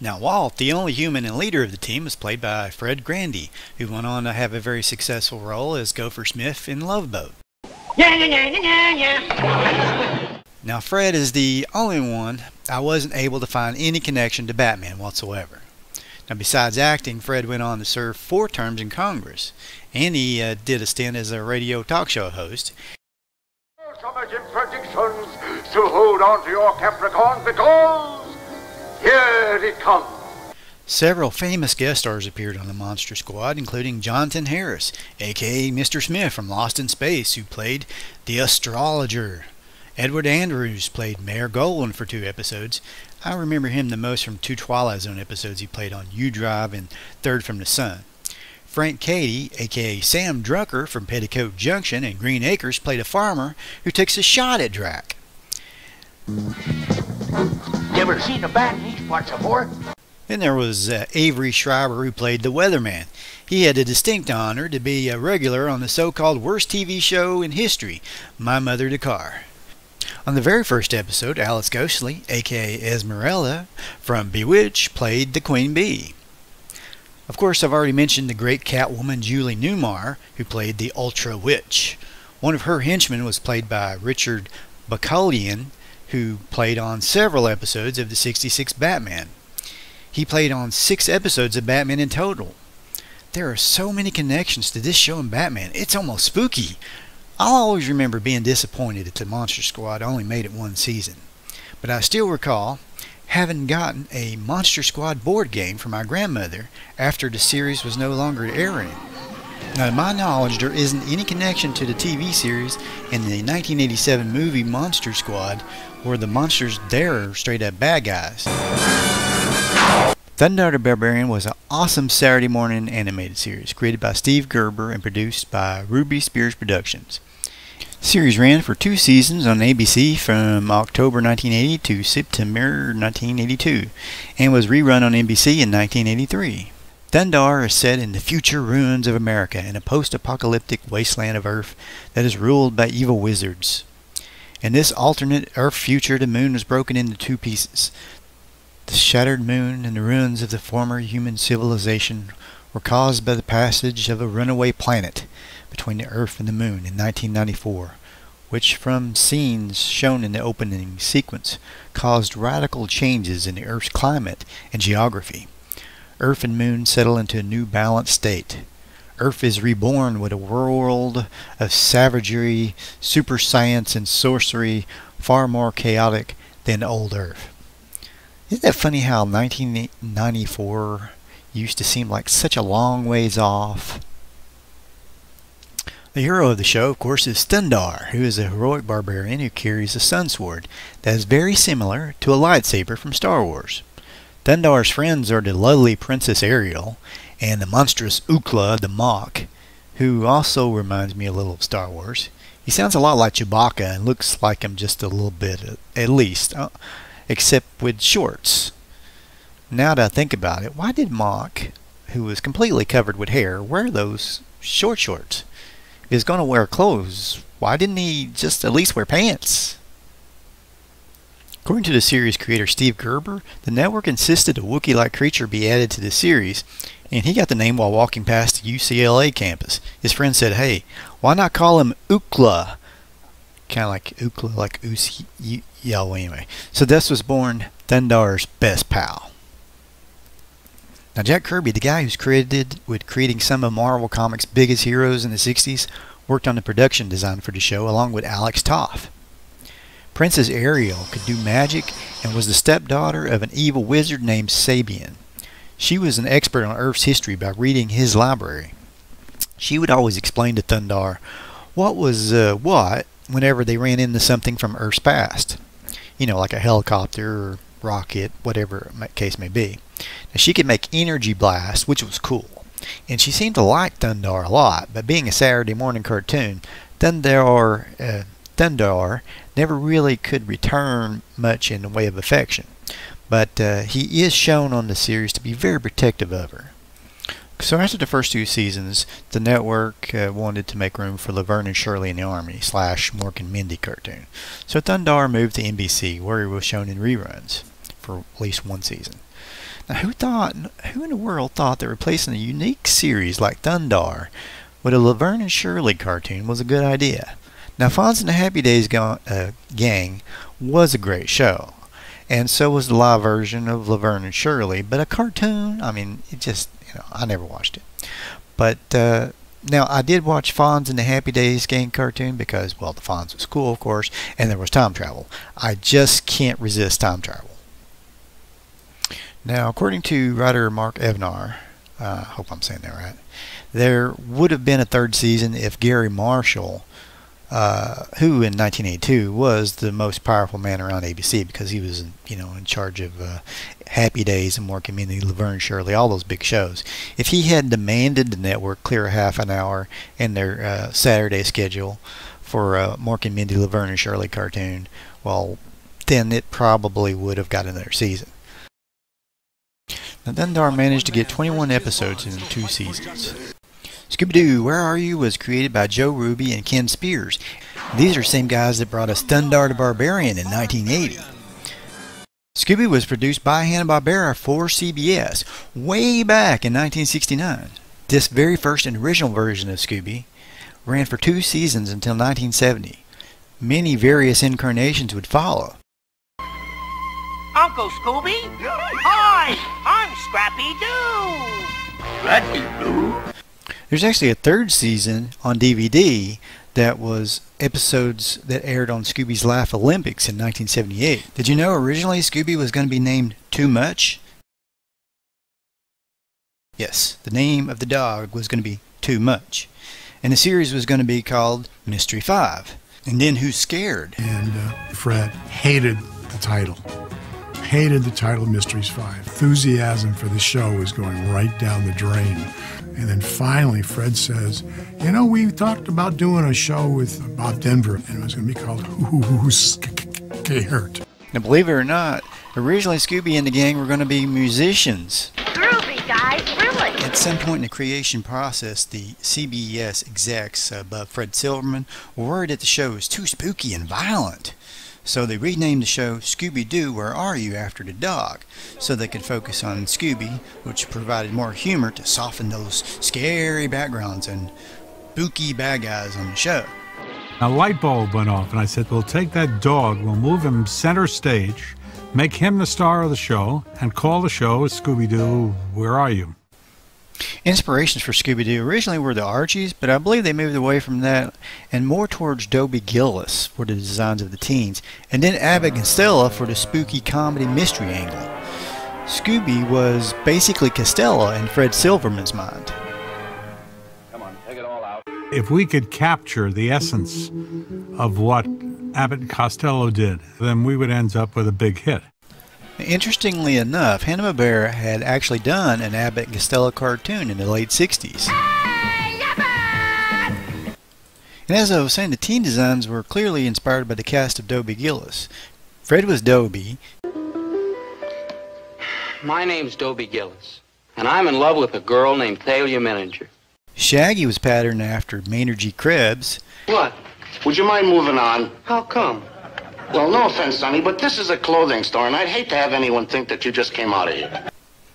Now, Walt, the only human and leader of the team, was played by Fred Grandy, who went on to have a very successful role as Gopher Smith in Love Boat. Yeah, yeah, yeah, yeah, yeah. Now, Fred is the only one I wasn't able to find any connection to Batman whatsoever. Now, besides acting, Fred went on to serve four terms in Congress, and he uh, did a stint as a radio talk show host. Predictions, so hold on to your Capricorn because here it comes. Several famous guest stars appeared on the Monster Squad, including Jonathan Harris, aka Mr. Smith from Lost in Space, who played the astrologer. Edward Andrews played Mayor Golan for two episodes. I remember him the most from two Twilight Zone episodes he played on You Drive and Third from the Sun. Frank Cady, aka Sam Drucker from Petticoat Junction and Green Acres, played a farmer who takes a shot at Drac. You ever seen a bat in these parts before? Then there was uh, Avery Schreiber who played the weatherman. He had the distinct honor to be a regular on the so-called worst TV show in history, My Mother the Car. On the very first episode, Alice Ghostley, aka Esmeralda, from Bewitched, played the Queen Bee. Of course, I've already mentioned the great Catwoman Julie Newmar, who played the Ultra Witch. One of her henchmen was played by Richard Bakalyan, who played on several episodes of the 66 Batman. He played on six episodes of Batman in total. There are so many connections to this show and Batman, it's almost spooky. I'll always remember being disappointed that the Monster Squad only made it one season. But I still recall having gotten a Monster Squad board game for my grandmother after the series was no longer airing. Now, to my knowledge, there isn't any connection to the TV series in the 1987 movie Monster Squad, where the monsters there are straight up bad guys. Thundarr the Barbarian was an awesome Saturday morning animated series created by Steve Gerber and produced by Ruby Spears Productions. Series ran for two seasons on ABC from October 1980 to September 1982 and was rerun on NBC in 1983. Thundarr is set in the future ruins of America in a post-apocalyptic wasteland of Earth that is ruled by evil wizards. In this alternate Earth future, the moon is broken into two pieces. The shattered moon and the ruins of the former human civilization were caused by the passage of a runaway planet between the Earth and the Moon in 1994, which from scenes shown in the opening sequence caused radical changes in the Earth's climate and geography. Earth and Moon settle into a new balanced state. Earth is reborn with a world of savagery, super science, and sorcery far more chaotic than old Earth. Isn't that funny how 1994 used to seem like such a long ways off? The hero of the show, of course, is Thundarr, who is a heroic barbarian who carries a sun sword that is very similar to a lightsaber from Star Wars. Thundarr's friends are the lovely Princess Ariel and the monstrous Ookla the Mok, who also reminds me a little of Star Wars. He sounds a lot like Chewbacca and looks like him just a little bit, at least uh, except with shorts. Now that I think about it, why did Mok, who was completely covered with hair, wear those short shorts? He's going to wear clothes, why didn't he just at least wear pants? According to the series creator Steve Gerber, the network insisted a Wookiee-like creature be added to the series, and he got the name while walking past the UCLA campus. His friend said, hey, why not call him Ookla? Kind of like Ookla, like Usi, yeah, well, anyway. So this was born Thundarr's best pal. Now Jack Kirby, the guy who's credited with creating some of Marvel Comics' biggest heroes in the 60s, worked on the production design for the show along with Alex Toth. Princess Ariel could do magic and was the stepdaughter of an evil wizard named Sabian. She was an expert on Earth's history by reading his library. She would always explain to Thundarr what was uh, what whenever they ran into something from Earth's past you know, like a helicopter or rocket, whatever case may be. Now, she could make energy blasts, which was cool. And she seemed to like Thundarr a lot, but being a Saturday morning cartoon, Thundarr, uh, Thundarr never really could return much in the way of affection. But uh, he is shown on the series to be very protective of her. So after the first two seasons, the network uh, wanted to make room for Laverne and Shirley in the Army slash Mork and Mindy cartoon. So Thundarr moved to NBC, where he was shown in reruns for at least one season. Now, who thought, who in the world thought that replacing a unique series like Thundarr with a Laverne and Shirley cartoon was a good idea? Now, Fonz and the Happy Days Go- uh, Gang was a great show, and so was the live version of Laverne and Shirley. But a cartoon, I mean, it just, you know, I never watched it. But uh, now I did watch Fonz and the Happy Days Gang cartoon because, well, the Fonz was cool, of course, and there was time travel. I just can't resist time travel. Now, according to writer Mark Evanier, I uh, hope I'm saying that right, there would have been a third season if Garry Marshall uh, who in 1982 was the most powerful man around ABC because he was, you know, in charge of uh, Happy Days and Mork and Mindy, Laverne Shirley, all those big shows. If he had demanded the network clear half an hour in their uh, Saturday schedule for a Mork and Laverne and Shirley cartoon, well, then it probably would have got another season. Thundarr managed to get 21 episodes in two seasons. Scooby-Doo, Where Are You was created by Joe Ruby and Ken Spears. These are the same guys that brought us Thundarr the Barbarian in 1980. Scooby was produced by Hanna-Barbera for CBS way back in 1969. This very first and original version of Scooby ran for two seasons until 1970. Many various incarnations would follow. Uncle Scooby? Hi, I'm Scrappy Doo. Scrappy Doo? There's actually a third season on DVD that was episodes that aired on Scooby's Laugh Olympics in 1978. Did you know originally Scooby was going to be named Too Much? Yes, the name of the dog was going to be Too Much. And the series was going to be called Mystery 5. And then Who's Scared? And uh, Fred hated the title. Hated the title Mysteries 5. Enthusiasm for the show was going right down the drain. And then finally, Fred says, You know, we talked about doing a show with Bob Denver, and it was going to be called Who's Scared. Now, believe it or not, originally Scooby and the gang were going to be musicians. Groovy, guys, really. At some point in the creation process, the CBS execs uh, above Fred Silverman were worried that the show was too spooky and violent. So they renamed the show Scooby Doo, Where Are You after the dog, so they could focus on Scooby, which provided more humor to soften those scary backgrounds and spooky bad guys on the show. A light bulb went off, and I said, We'll take that dog, we'll move him center stage, make him the star of the show, and call the show Scooby Doo, Where Are You? Inspirations for Scooby-Doo originally were the Archies, but I believe they moved away from that and more towards Dobie Gillis for the designs of the teens, and then Abbott and Costello for the spooky comedy mystery angle. Scooby was basically Costello in Fred Silverman's mind. Come on, take it all out. If we could capture the essence of what Abbott and Costello did, then we would end up with a big hit. Interestingly enough, Hanna-Barbera had actually done an Abbott and Costello cartoon in the late 60s. And as I was saying, the teen designs were clearly inspired by the cast of Dobie Gillis. Fred was Dobie. My name's Dobie Gillis, and I'm in love with a girl named Thalia Menninger. Shaggy was patterned after Maynard G. Krebs. What? Would you mind moving on? How come? Well, no offense, Sonny, but this is a clothing store, and I'd hate to have anyone think that you just came out of here.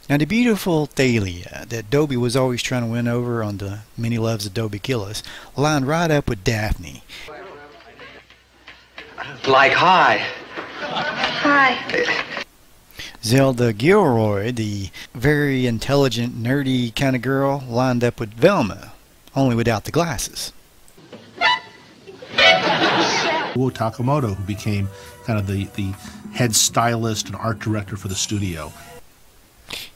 Now, the beautiful Thalia that Dobie was always trying to win over on the Many Loves of Dobie Gillis lined right up with Daphne. Like hi. Hi. Zelda Gilroy, the very intelligent, nerdy kind of girl, lined up with Velma, only without the glasses. Iwao Takamoto, who became kind of the, the head stylist and art director for the studio.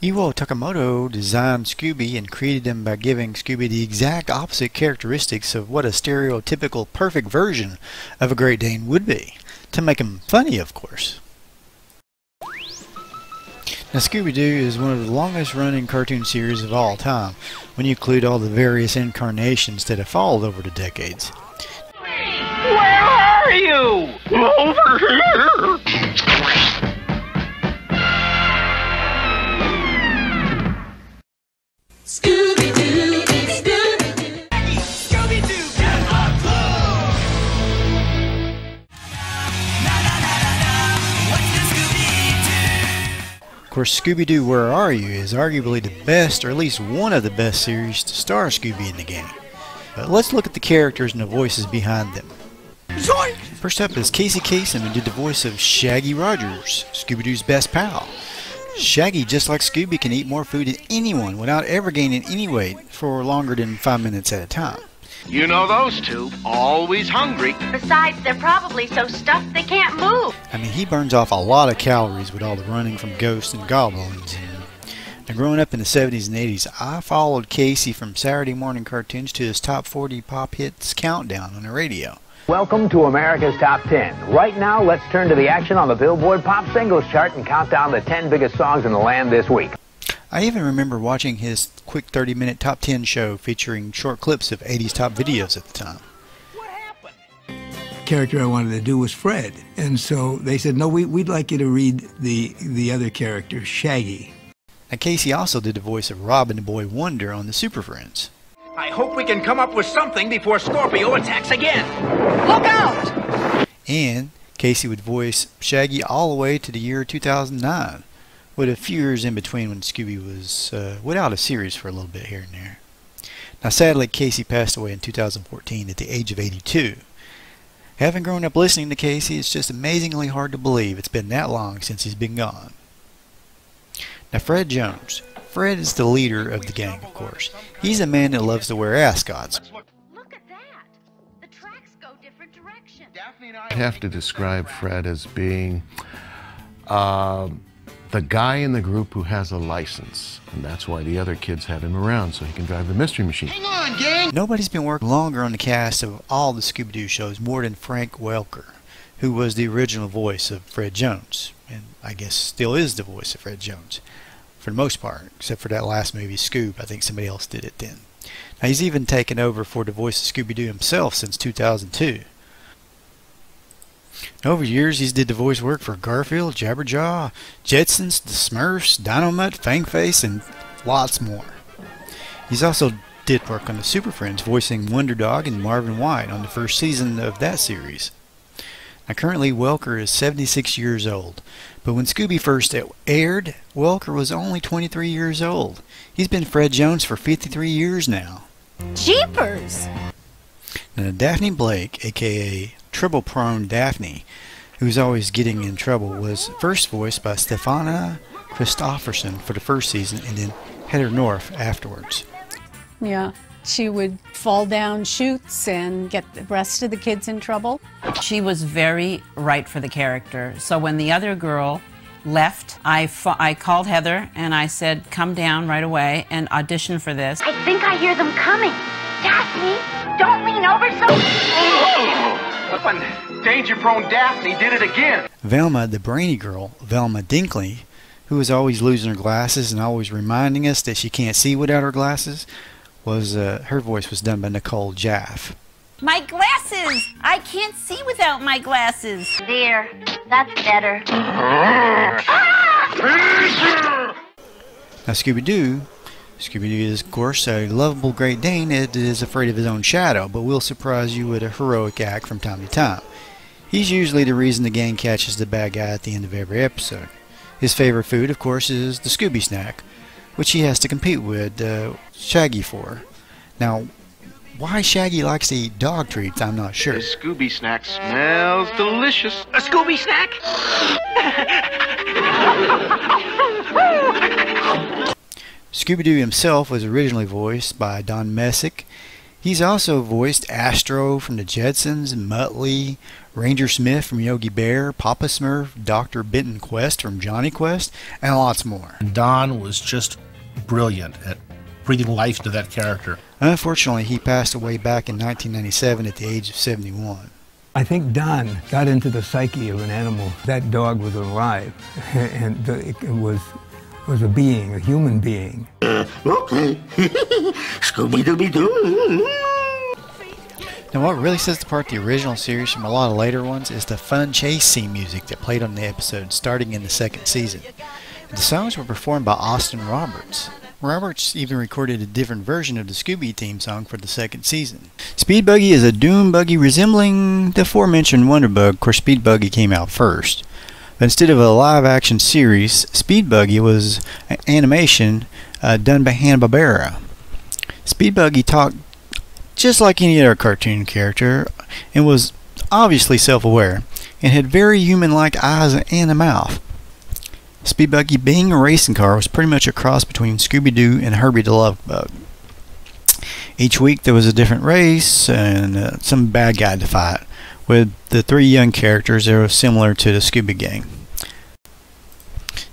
Iwao Takamoto designed Scooby and created him by giving Scooby the exact opposite characteristics of what a stereotypical perfect version of a Great Dane would be, to make him funny, of course. Now, Scooby Doo is one of the longest running cartoon series of all time, when you include all the various incarnations that have followed over the decades. Over here. Scooby Doo, it's Scooby Doo. Scooby Doo, get a clue. Of course, Scooby Doo Where Are You is arguably the best, or at least one of the best series to star Scooby in the game. But let's look at the characters and the voices behind them. Zoink! First up is Casey Kasem, who did the voice of Shaggy Rogers, Scooby Doo's best pal. Shaggy, just like Scooby, can eat more food than anyone without ever gaining any weight for longer than five minutes at a time. You know those two, always hungry. Besides, they're probably so stuffed they can't move. I mean, he burns off a lot of calories with all the running from ghosts and goblins. Now, growing up in the 70s and 80s, I followed Casey from Saturday morning cartoons to his top 40 pop hits countdown on the radio. Welcome to America's Top 10. Right now, let's turn to the action on the Billboard Pop Singles Chart and count down the 10 biggest songs in the land this week. I even remember watching his quick 30 minute top 10 show featuring short clips of 80s top videos at the time. What happened? Character I wanted to do was Fred. And so they said, no, we, we'd like you to read the, the other character, Shaggy. Now, Casey also did the voice of Robin the Boy Wonder on the Super Friends. I hope we can come up with something before Scorpio attacks again. Look out! And Casey would voice Shaggy all the way to the year 2009, with a few years in between when Scooby was uh, without a series for a little bit here and there. Now, sadly, Casey passed away in 2014 at the age of 82. Having grown up listening to Casey, it's just amazingly hard to believe it's been that long since he's been gone. Now, Fred Jones. Fred is the leader of the gang, of course. He's a man that loves to wear ascots. I have to describe Fred as being uh, the guy in the group who has a license. And that's why the other kids have him around, so he can drive the mystery machine. Hang on, gang! Nobody's been working longer on the cast of all the Scooby Doo shows more than Frank Welker, who was the original voice of Fred Jones, and I guess still is the voice of Fred Jones, for the most part, except for that last movie, Scoob. I think somebody else did it then. Now, he's even taken over for the voice of Scooby Doo himself since 2002. Over the years, he's did the voice work for Garfield, Jabberjaw, Jetsons, The Smurfs, Dynamite, Fangface, and lots more. He's also did work on the Super Friends, voicing Wonder Dog and Marvin White on the first season of that series. Now, currently, Welker is 76 years old, but when Scooby first aired, Welker was only 23 years old. He's been Fred Jones for 53 years now. Jeepers! Now, Daphne Blake, aka Trouble Prone Daphne, who's always getting in trouble, was first voiced by Stefanianna Christopherson for the first season and then Heather North afterwards. Yeah. She would fall down chutes and get the rest of the kids in trouble. She was very right for the character. So when the other girl left, I, fa- I called Heather and I said, come down right away and audition for this. I think I hear them coming. Daphne, don't lean over so. When danger-prone Daphne did it again. Velma, the brainy girl, Velma Dinkley, who is always losing her glasses and always reminding us that she can't see without her glasses, was uh, her voice was done by Nicole Jaffe. My glasses! I can't see without my glasses. There, that's better. Now, Scooby Doo, Scooby Doo is, of course, a lovable Great Dane that is afraid of his own shadow, but will surprise you with a heroic act from time to time. He's usually the reason the gang catches the bad guy at the end of every episode. His favorite food, of course, is the Scooby Snack, which he has to compete with uh, Shaggy for. Now, why Shaggy likes to eat dog treats, I'm not sure. The Scooby snack smells delicious. A Scooby snack? Scooby Doo himself was originally voiced by Don Messick. He's also voiced Astro from the Jetsons, Muttley, Ranger Smith from Yogi Bear, Papa Smurf, Dr. Benton Quest from Jonny Quest, and lots more. Don was just brilliant at breathing life into that character. Unfortunately, he passed away back in 1997 at the age of 71. I think Don got into the psyche of an animal. That dog was alive, [LAUGHS] and it was was a being, a human being. Uh, okay. [LAUGHS] Scooby Dooby Doo. Now, what really sets apart the original series from a lot of later ones is the fun chase scene music that played on the episode starting in the second season. The songs were performed by Austin Roberts. Roberts even recorded a different version of the Scooby theme song for the second season. Speed Buggy is a doom buggy resembling the aforementioned Wonder Bug. Of course, Speed Buggy came out first. But instead of a live action series, Speed Buggy was an animation uh, done by Hanna-Barbera. Speed Buggy talked just like any other cartoon character and was obviously self-aware and had very human-like eyes and a mouth. Speed Buggy being a racing car was pretty much a cross between Scooby-Doo and Herbie the Love Bug. Each week there was a different race and uh, some bad guy to fight, with the three young characters that were similar to the Scooby Gang.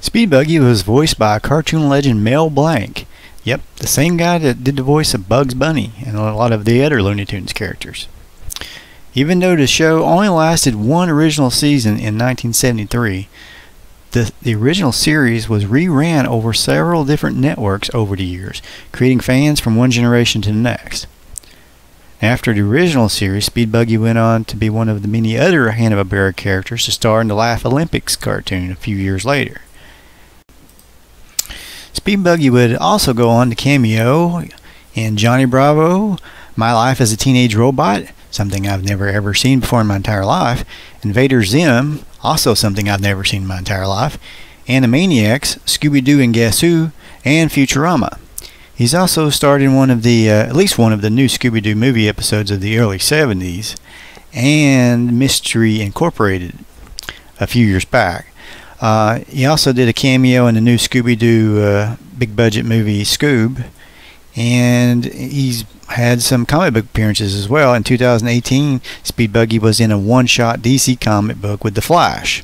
Speed Buggy was voiced by cartoon legend Mel Blanc. Yep, the same guy that did the voice of Bugs Bunny and a lot of the other Looney Tunes characters. Even though the show only lasted one original season in 1973, the, the original series was reran over several different networks over the years, creating fans from one generation to the next. After the original series, Speed Buggy went on to be one of the many other Hanna-Barbera characters to star in the Laugh Olympics cartoon a few years later. Speed Buggy would also go on to cameo in Johnny Bravo, My Life as a Teenage Robot, something I've never ever seen before in my entire life, Invader Zim, also something I've never seen in my entire life, Animaniacs, Scooby-Doo and Guess Who, and Futurama. He's also starred in one of the, uh, at least one of the new Scooby-Doo movie episodes of the early 70s, and Mystery Incorporated a few years back. Uh, he also did a cameo in the new Scooby-Doo uh, big budget movie Scoob, and he's had some comic book appearances as well. In 2018, Speed Buggy was in a one-shot DC comic book with The Flash.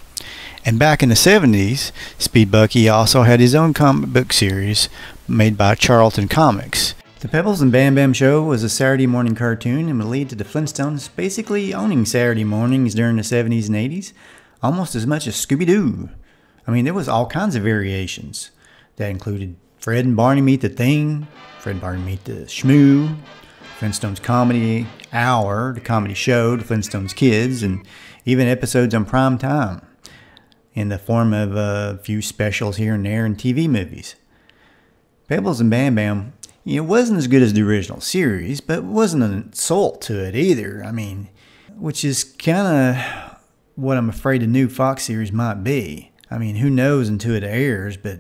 And back in the 70s, Speed Buggy also had his own comic book series made by Charlton Comics. The Pebbles and Bamm-Bamm Show was a Saturday morning cartoon and would lead to the Flintstones basically owning Saturday mornings during the 70s and 80s, almost as much as Scooby-Doo. I mean, there was all kinds of variations that included Fred and Barney Meet the Thing, Fred and Barney Meet the Shmoo, Flintstones Comedy Hour, the comedy show, the Flintstones Kids, and even episodes on prime time in the form of a few specials here and there and TV movies. Pebbles and Bamm-Bamm, it wasn't as good as the original series, but it wasn't an insult to it either. I mean, which is kind of what I'm afraid the new Fox series might be. I mean, who knows until it airs, but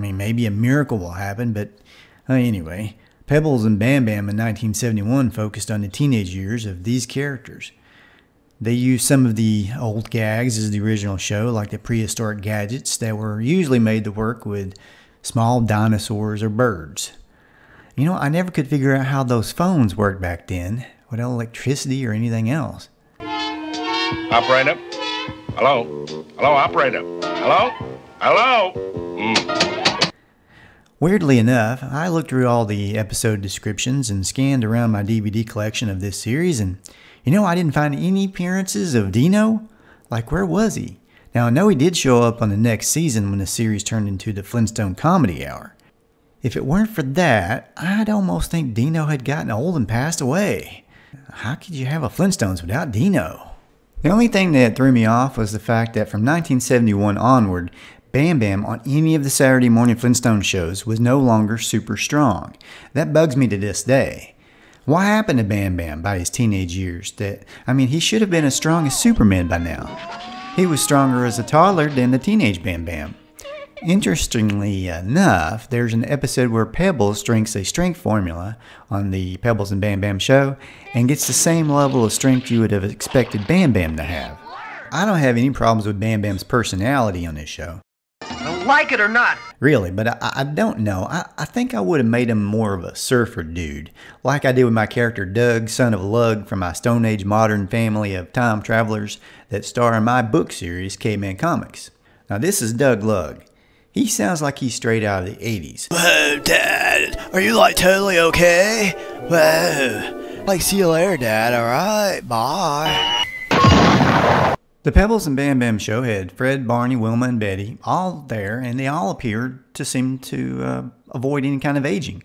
I mean, maybe a miracle will happen. But uh, anyway, Pebbles and Bamm-Bamm in 1971 focused on the teenage years of these characters. They used some of the old gags as the original show, like the prehistoric gadgets that were usually made to work with small dinosaurs or birds. You know, I never could figure out how those phones worked back then, without electricity or anything else. Operator? Hello? Hello, operator? Hello? Hello? Mm. Weirdly enough, I looked through all the episode descriptions and scanned around my DVD collection of this series, and you know, I didn't find any appearances of Dino. Like, where was he? Now, I know he did show up on the next season when the series turned into the Flintstone Comedy Hour. If it weren't for that, I'd almost think Dino had gotten old and passed away. How could you have a Flintstones without Dino? The only thing that threw me off was the fact that from 1971 onward, Bamm-Bamm on any of the Saturday morning Flintstone shows was no longer super strong. That bugs me to this day. What happened to Bamm-Bamm by his teenage years? That I mean, he should have been as strong as Superman by now. He was stronger as a toddler than the teenage Bamm-Bamm. Interestingly enough, there's an episode where Pebbles drinks a strength formula on the Pebbles and Bamm-Bamm show and gets the same level of strength you would have expected Bamm-Bamm to have. I don't have any problems with Bamm-Bamm's personality on this show. Like it or not. Really, but I, I don't know. I, I think I would have made him more of a surfer dude, like I did with my character Doug, son of Lug, from my Stone Age modern family of time travelers that star in my book series, Caveman Comics. Now, this is Doug Lug. He sounds like he's straight out of the 80s. Whoa, Dad, are you like totally okay? Whoa, like see you later, Dad. All right, bye. The Pebbles and Bamm-Bamm show had Fred, Barney, Wilma, and Betty all there, and they all appeared to seem to uh, avoid any kind of aging.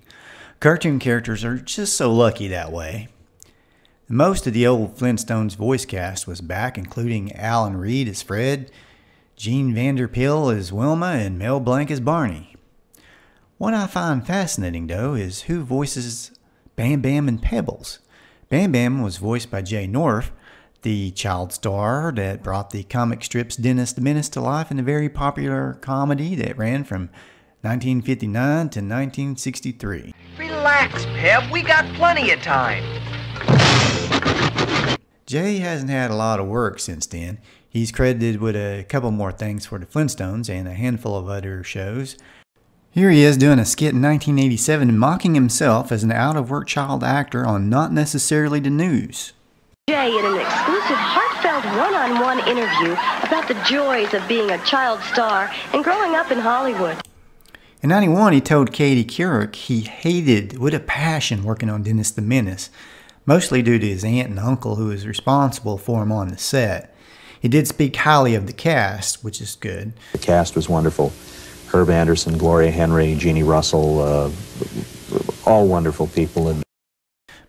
Cartoon characters are just so lucky that way. Most of the old Flintstones voice cast was back, including Alan Reed as Fred, Jean Vanderpyl as Wilma, and Mel Blanc as Barney. What I find fascinating, though, is who voices Bamm-Bamm and Pebbles. Bamm-Bamm was voiced by Jay North, the child star that brought the comic strips Dennis the Menace to life in a very popular comedy that ran from 1959 to 1963. Relax, Peb. We got plenty of time. Jay hasn't had a lot of work since then. He's credited with a couple more things for the Flintstones and a handful of other shows. Here he is doing a skit in 1987 mocking himself as an out of work child actor on Not Necessarily the News. Jay in an exclusive, heartfelt one on one interview about the joys of being a child star and growing up in Hollywood. In 91, he told Katie Couric he hated with a passion working on Dennis the Menace, mostly due to his aunt and uncle who was responsible for him on the set. He did speak highly of the cast, which is good. The cast was wonderful. Herb Anderson, Gloria Henry, Jeannie Russell, uh, all wonderful people. And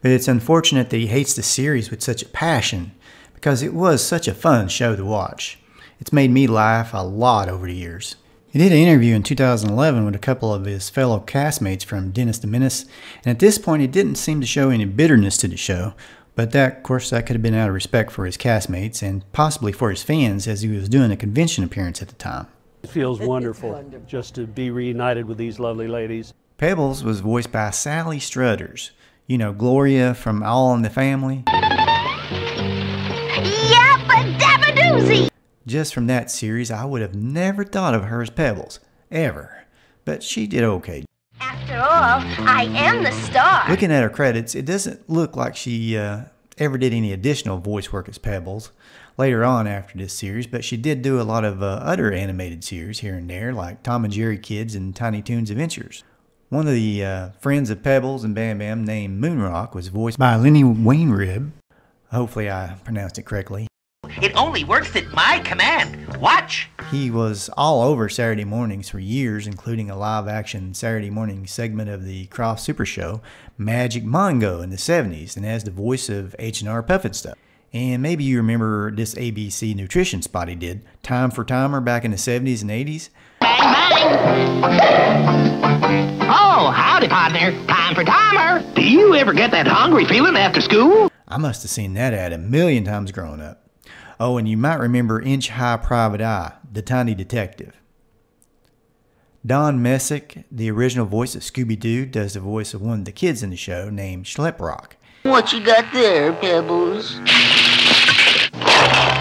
But it's unfortunate that he hates the series with such a passion because it was such a fun show to watch. It's made me laugh a lot over the years. He did an interview in 2011 with a couple of his fellow castmates from Dennis the Menace, and at this point he didn't seem to show any bitterness to the show, but that, of course, that could have been out of respect for his castmates and possibly for his fans as he was doing a convention appearance at the time. It feels wonderful just to be reunited with these lovely ladies. Pebbles was voiced by Sally Struthers. You know, Gloria from All in the Family. Doozy! Just from that series, I would have never thought of her as Pebbles. Ever. But she did okay. After all, I am the star. Looking at her credits, it doesn't look like she uh, ever did any additional voice work as Pebbles later on after this series, but she did do a lot of uh, other animated series here and there, like Tom and Jerry Kids and Tiny Toons Adventures. One of the uh, friends of Pebbles and Bamm-Bamm, named Moonrock, was voiced by Lennie Weinrib. Hopefully, I pronounced it correctly. It only works at my command. Watch. He was all over Saturday mornings for years, including a live action Saturday morning segment of the Krofft Super Show, Magic Mongo, in the 70s, and as the voice of H.R. Pufnstuf. And maybe you remember this ABC nutrition spot he did, Time for Timer, back in the 70s and 80s. Oh, howdy, partner. Time for timer. Do you ever get that hungry feeling after school? I must have seen that ad a million times growing up. Oh, and you might remember Inch High Private Eye, the tiny detective. Don Messick, the original voice of Scooby Doo, does the voice of one of the kids in the show named Schleprock. What you got there, Pebbles?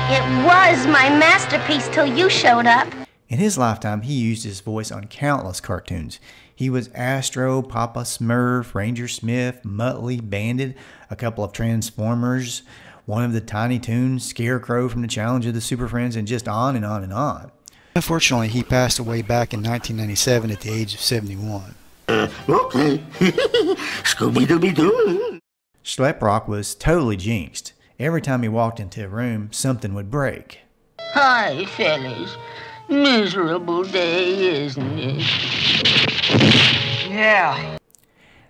It was my masterpiece till you showed up. In his lifetime, he used his voice on countless cartoons. He was Astro, Papa Smurf, Ranger Smith, Muttley, Bandit, a couple of Transformers, one of the Tiny Toons, Scarecrow from the Challenge of the Super Friends, and just on and on and on. Unfortunately, he passed away back in 1997 at the age of 71. Uh, okay. [LAUGHS] Scooby Dooby Doo. Schleprock was totally jinxed. Every time he walked into a room, something would break. Hi, fellas. Miserable day, isn't it? Yeah.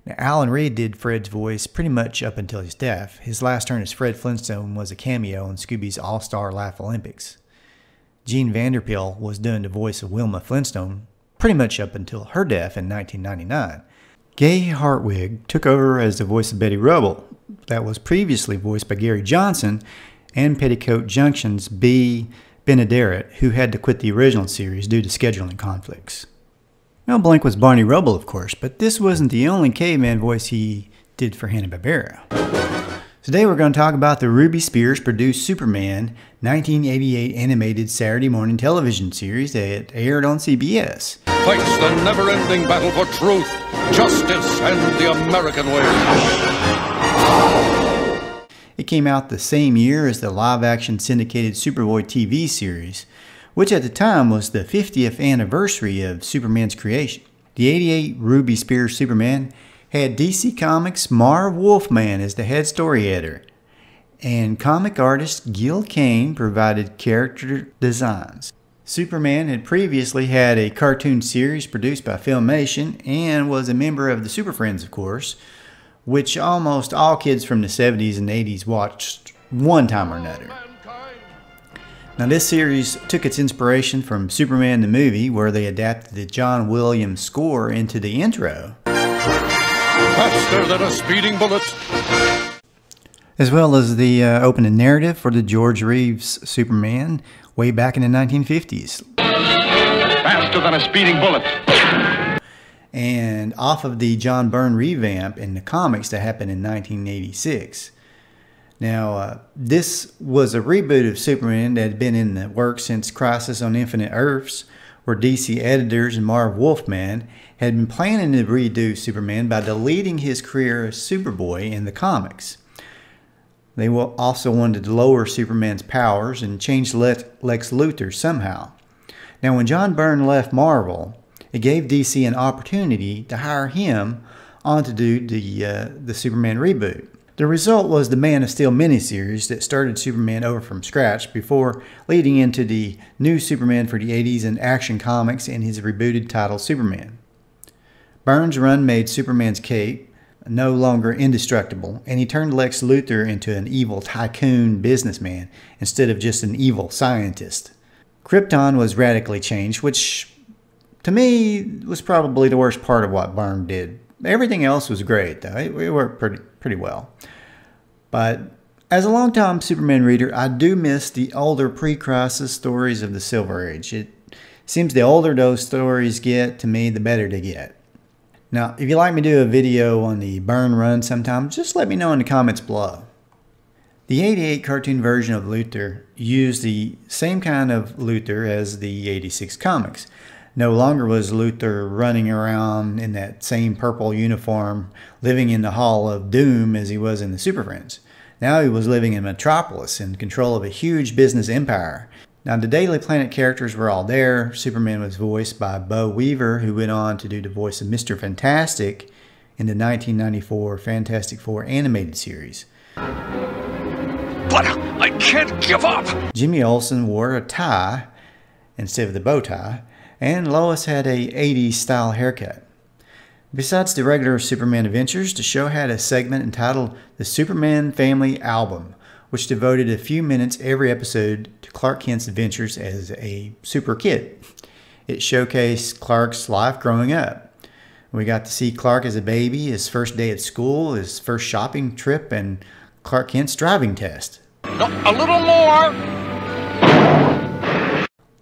Now, Alan Reed did Fred's voice pretty much up until his death. His last turn as Fred Flintstone was a cameo in Scooby's All Star Laugh Olympics. Jean Vanderpyl was doing the voice of Wilma Flintstone pretty much up until her death in 1999. Gay Hartwig took over as the voice of Betty Rubble, that was previously voiced by Gary Johnson, and Petticoat Junction's Bea Benaderet, who had to quit the original series due to scheduling conflicts. Mel Blanc was Barney Rubble, of course, but this wasn't the only caveman voice he did for Hanna-Barbera. Today we're going to talk about the Ruby Spears produced Superman 1988 animated Saturday morning television series that aired on CBS. Fights the never-ending battle for truth, justice, and the American way. It came out the same year as the live-action syndicated Superboy TV series, which at the time was the 50th anniversary of Superman's creation. The 88 Ruby Spears Superman had DC Comics' Marv Wolfman as the head story editor, and comic artist Gil Kane provided character designs. Superman had previously had a cartoon series produced by Filmation and was a member of the Super Friends, of course, which almost all kids from the 70s and 80s watched one time or another. Now, this series took its inspiration from Superman the movie, where they adapted the John Williams score into the intro, Faster than a speeding bullet. as well as the uh, opening narrative for the George Reeves Superman way back in the 1950s. Faster than a speeding bullet. And off of the John Byrne revamp in the comics that happened in 1986. Now, uh, this was a reboot of Superman that had been in the works since Crisis on Infinite Earths, where DC editors and Marv Wolfman had been planning to redo Superman by deleting his career as Superboy in the comics. They also wanted to lower Superman's powers and change Lex Luthor somehow. Now, when John Byrne left Marvel, it gave DC an opportunity to hire him on to do the, uh, the Superman reboot. The result was the Man of Steel miniseries that started Superman over from scratch before leading into the new Superman for the 80s and Action Comics and his rebooted title Superman. Byrne's run made Superman's cape no longer indestructible, and he turned Lex Luthor into an evil tycoon businessman instead of just an evil scientist. Krypton was radically changed, which to me was probably the worst part of what Byrne did. Everything else was great, though. It, it worked pretty, pretty well. But as a longtime Superman reader, I do miss the older pre crisis stories of the Silver Age. It seems the older those stories get, to me, the better they get. Now, if you'd like me to do a video on the Byrne run sometime, just let me know in the comments below. The 88 cartoon version of Luthor used the same kind of Luthor as the 86 comics. No longer was Luthor running around in that same purple uniform, living in the Hall of Doom as he was in the Super Friends. Now he was living in Metropolis in control of a huge business empire. Now, the Daily Planet characters were all there. Superman was voiced by Beau Weaver, who went on to do the voice of Mr. Fantastic in the 1994 Fantastic Four animated series. But I can't give up! Jimmy Olsen wore a tie instead of the bow tie, and Lois had a 80s style haircut. Besides the regular Superman adventures, the show had a segment entitled The Superman Family Album, which devoted a few minutes every episode to Clark Kent's adventures as a super kid. It showcased Clark's life growing up. We got to see Clark as a baby, his first day at school, his first shopping trip, and Clark Kent's driving test. A little more!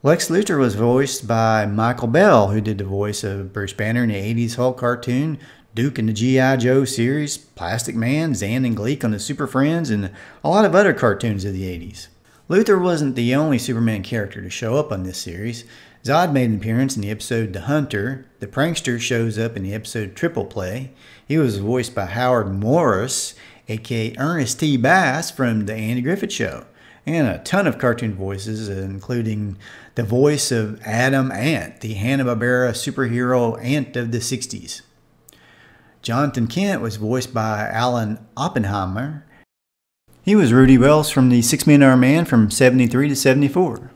Lex Luthor was voiced by Michael Bell, who did the voice of Bruce Banner in the 80s Hulk cartoon, Duke in the G.I. Joe series, Plastic Man, Zan and Gleek on the Super Friends, and a lot of other cartoons of the 80s. Luthor wasn't the only Superman character to show up on this series. Zod made an appearance in the episode The Hunter. The Prankster shows up in the episode Triple Play. He was voiced by Howard Morris, aka Ernest T. Bass from The Andy Griffith Show, and a ton of cartoon voices, including the voice of Adam Ant, the Hanna-Barbera superhero ant of the 60s. Jonathan Kent was voiced by Alan Oppenheimer. He was Rudy Wells from the Six Men Man from 73 to 74.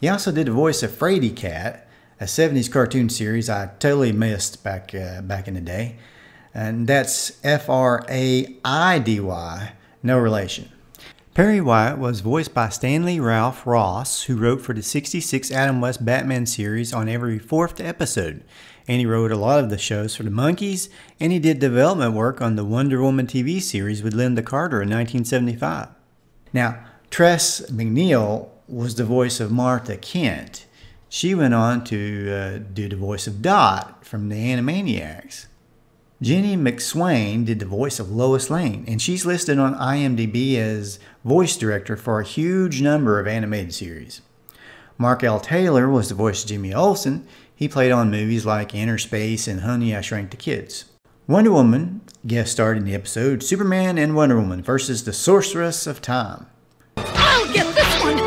He also did the voice of Fraidy Cat, a 70s cartoon series I totally missed back, uh, back in the day. And that's F R A I D Y, no relation. Perry White was voiced by Stanley Ralph Ross, who wrote for the 66 Adam West Batman series on every fourth episode and he wrote a lot of the shows for the Monkees, and he did development work on the Wonder Woman TV series with Lynda Carter in 1975. Now, Tress MacNeille was the voice of Martha Kent. She went on to uh, do the voice of Dot from the Animaniacs. Ginny McSwain did the voice of Lois Lane, and she's listed on IMDb as voice director for a huge number of animated series. Mark L. Taylor was the voice of Jimmy Olsen, he played on movies like Inner Space and Honey, I Shrunk the Kids. Wonder Woman guest starred in the episode Superman and Wonder Woman versus the Sorceress of Time. I'll get this one!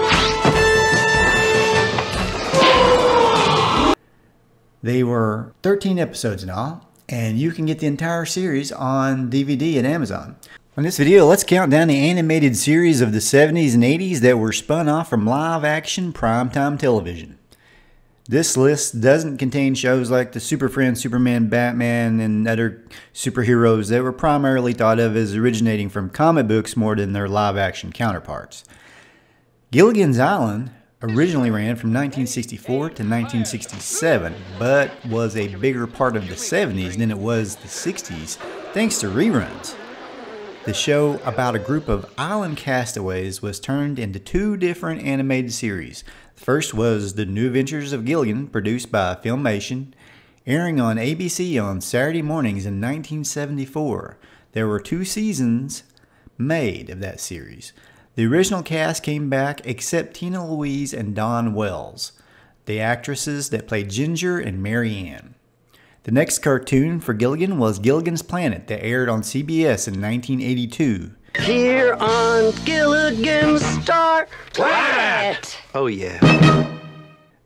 They were 13 episodes in all, and you can get the entire series on DVD at Amazon. On this video, let's count down the animated series of the 70s and 80s that were spun off from live action primetime television. This list doesn't contain shows like the Super Friends, Superman, Batman, and other superheroes that were primarily thought of as originating from comic books more than their live action counterparts. Gilligan's Island originally ran from 1964 to 1967, but was a bigger part of the 70s than it was the 60s, thanks to reruns. The show about a group of island castaways was turned into two different animated series The First was The New Adventures of Gilligan, produced by Filmation, airing on ABC on Saturday mornings in 1974. There were two seasons made of that series. The original cast came back except Tina Louise and Dawn Wells, the actresses that played Ginger and Mary Ann. The next cartoon for Gilligan was Gilligan's Planet that aired on CBS in 1982. Here on Gilligan's Star Planet. Oh, yeah.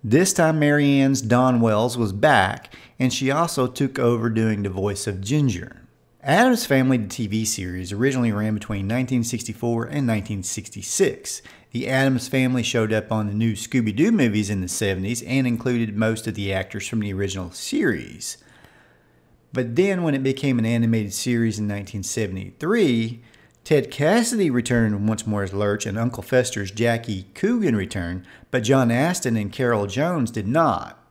This time Mary Ann's Dawn Wells was back, and she also took over doing the voice of Ginger. Addams Family, TV series, originally ran between 1964 and 1966. The Addams Family showed up on the new Scooby Doo movies in the 70s and included most of the actors from the original series. But then, when it became an animated series in 1973, Ted Cassidy returned once more as Lurch, and Uncle Fester's Jackie Coogan returned, but John Astin and Carol Jones did not.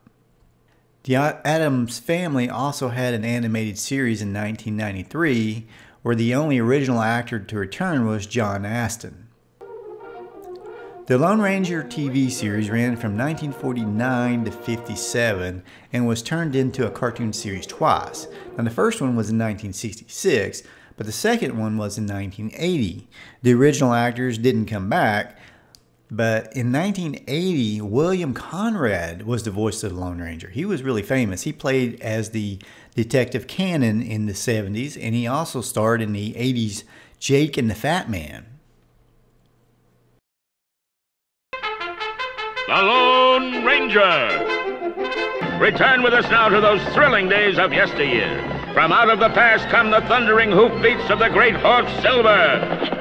The Addams Family also had an animated series in 1993 where the only original actor to return was John Astin. The Lone Ranger TV series ran from 1949 to 57 and was turned into a cartoon series twice. Now, the first one was in 1966, but the second one was in 1980. The original actors didn't come back, but in 1980, William Conrad was the voice of the Lone Ranger. He was really famous. He played as the Detective Cannon in the 70s, and he also starred in the 80s Jake and the Fat Man. The Lone Ranger. Return with us now to those thrilling days of yesteryear. From out of the past come the thundering hoofbeats of the great horse Silver.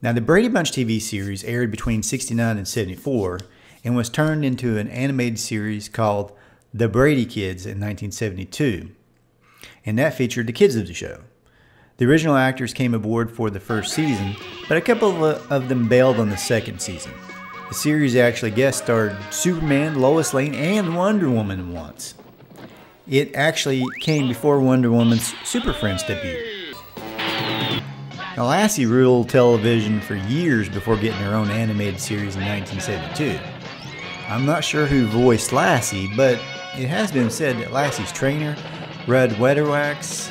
Now, the Brady Bunch TV series aired between 69 and 74 and was turned into an animated series called The Brady Kids in 1972. And that featured the kids of the show. The original actors came aboard for the first season, but a couple of them bailed on the second season. The series actually guest starred Superman, Lois Lane, and Wonder Woman once. It actually came before Wonder Woman's Super Friends debut. Now, Lassie ruled television for years before getting her own animated series in 1972. I'm not sure who voiced Lassie, but it has been said that Lassie's trainer, Rudd Weatherwax,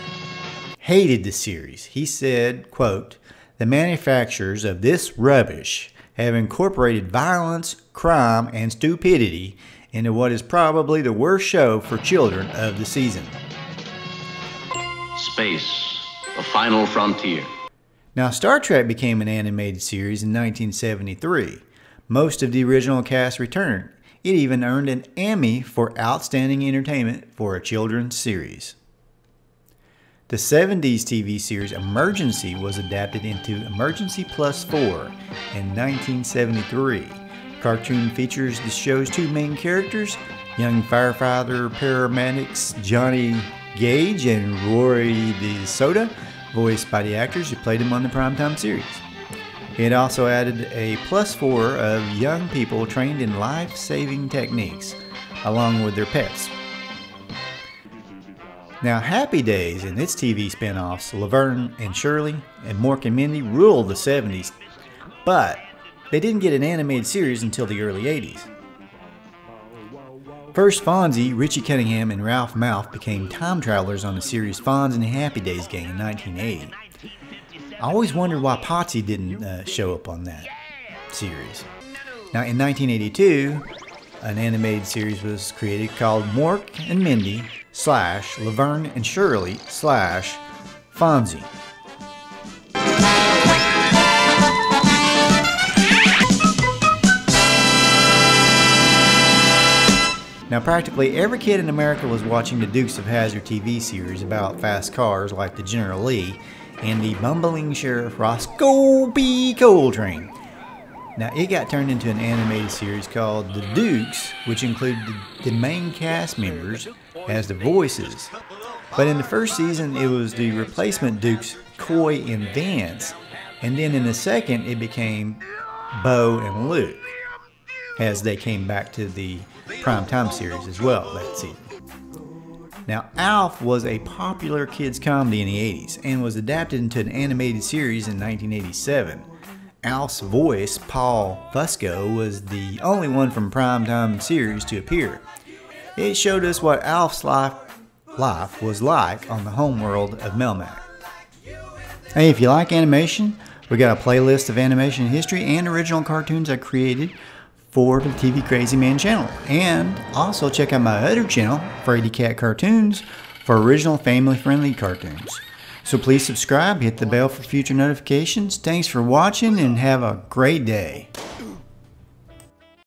hated the series. He said, quote, the manufacturers of this rubbish have incorporated violence, crime, and stupidity into what is probably the worst show for children of the season. Space, the final frontier. Now, Star Trek became an animated series in 1973. Most of the original cast returned. It even earned an Emmy for Outstanding Entertainment for a children's series. The 70s TV series Emergency was adapted into Emergency Plus 4 in 1973. Cartoon features the show's two main characters, young firefighter paramedics Johnny Gage and Rory DeSoto, voiced by the actors who played them on the primetime series. It also added a plus four of young people trained in life-saving techniques, along with their pets. Now, Happy Days and its TV spin-offs, Laverne and Shirley and Mork and Mindy ruled the 70s, but they didn't get an animated series until the early 80s. First, Fonzie, Richie Cunningham, and Ralph Malph became time travelers on the series Fonz and Happy Days Gang in 1980. I always wondered why Potsy didn't uh, show up on that series. Now, in 1982, an animated series was created called Mork and Mindy slash Laverne and Shirley slash Fonzie. Now, practically every kid in America was watching the Dukes of Hazzard TV series about fast cars like the General Lee and the bumbling Sheriff Roscoe P. Coltrane. Now, it got turned into an animated series called The Dukes, which included the main cast members as the voices. But in the first season, it was the replacement Dukes, Coy and Vance. And then in the second, it became Bo and Luke as they came back to the primetime series as well that season. Now, Alf was a popular kids' comedy in the 80s and was adapted into an animated series in 1987. Alf's voice, Paul Fusco, was the only one from primetime series to appear. It showed us what Alf's life, life was like on the homeworld of Melmac. Hey, if you like animation, we got a playlist of animation history and original cartoons I created for the TV Crazy Man channel. And also check out my other channel, Frady Cat Cartoons, for original family friendly cartoons. So please subscribe, hit the bell for future notifications. Thanks for watching and have a great day.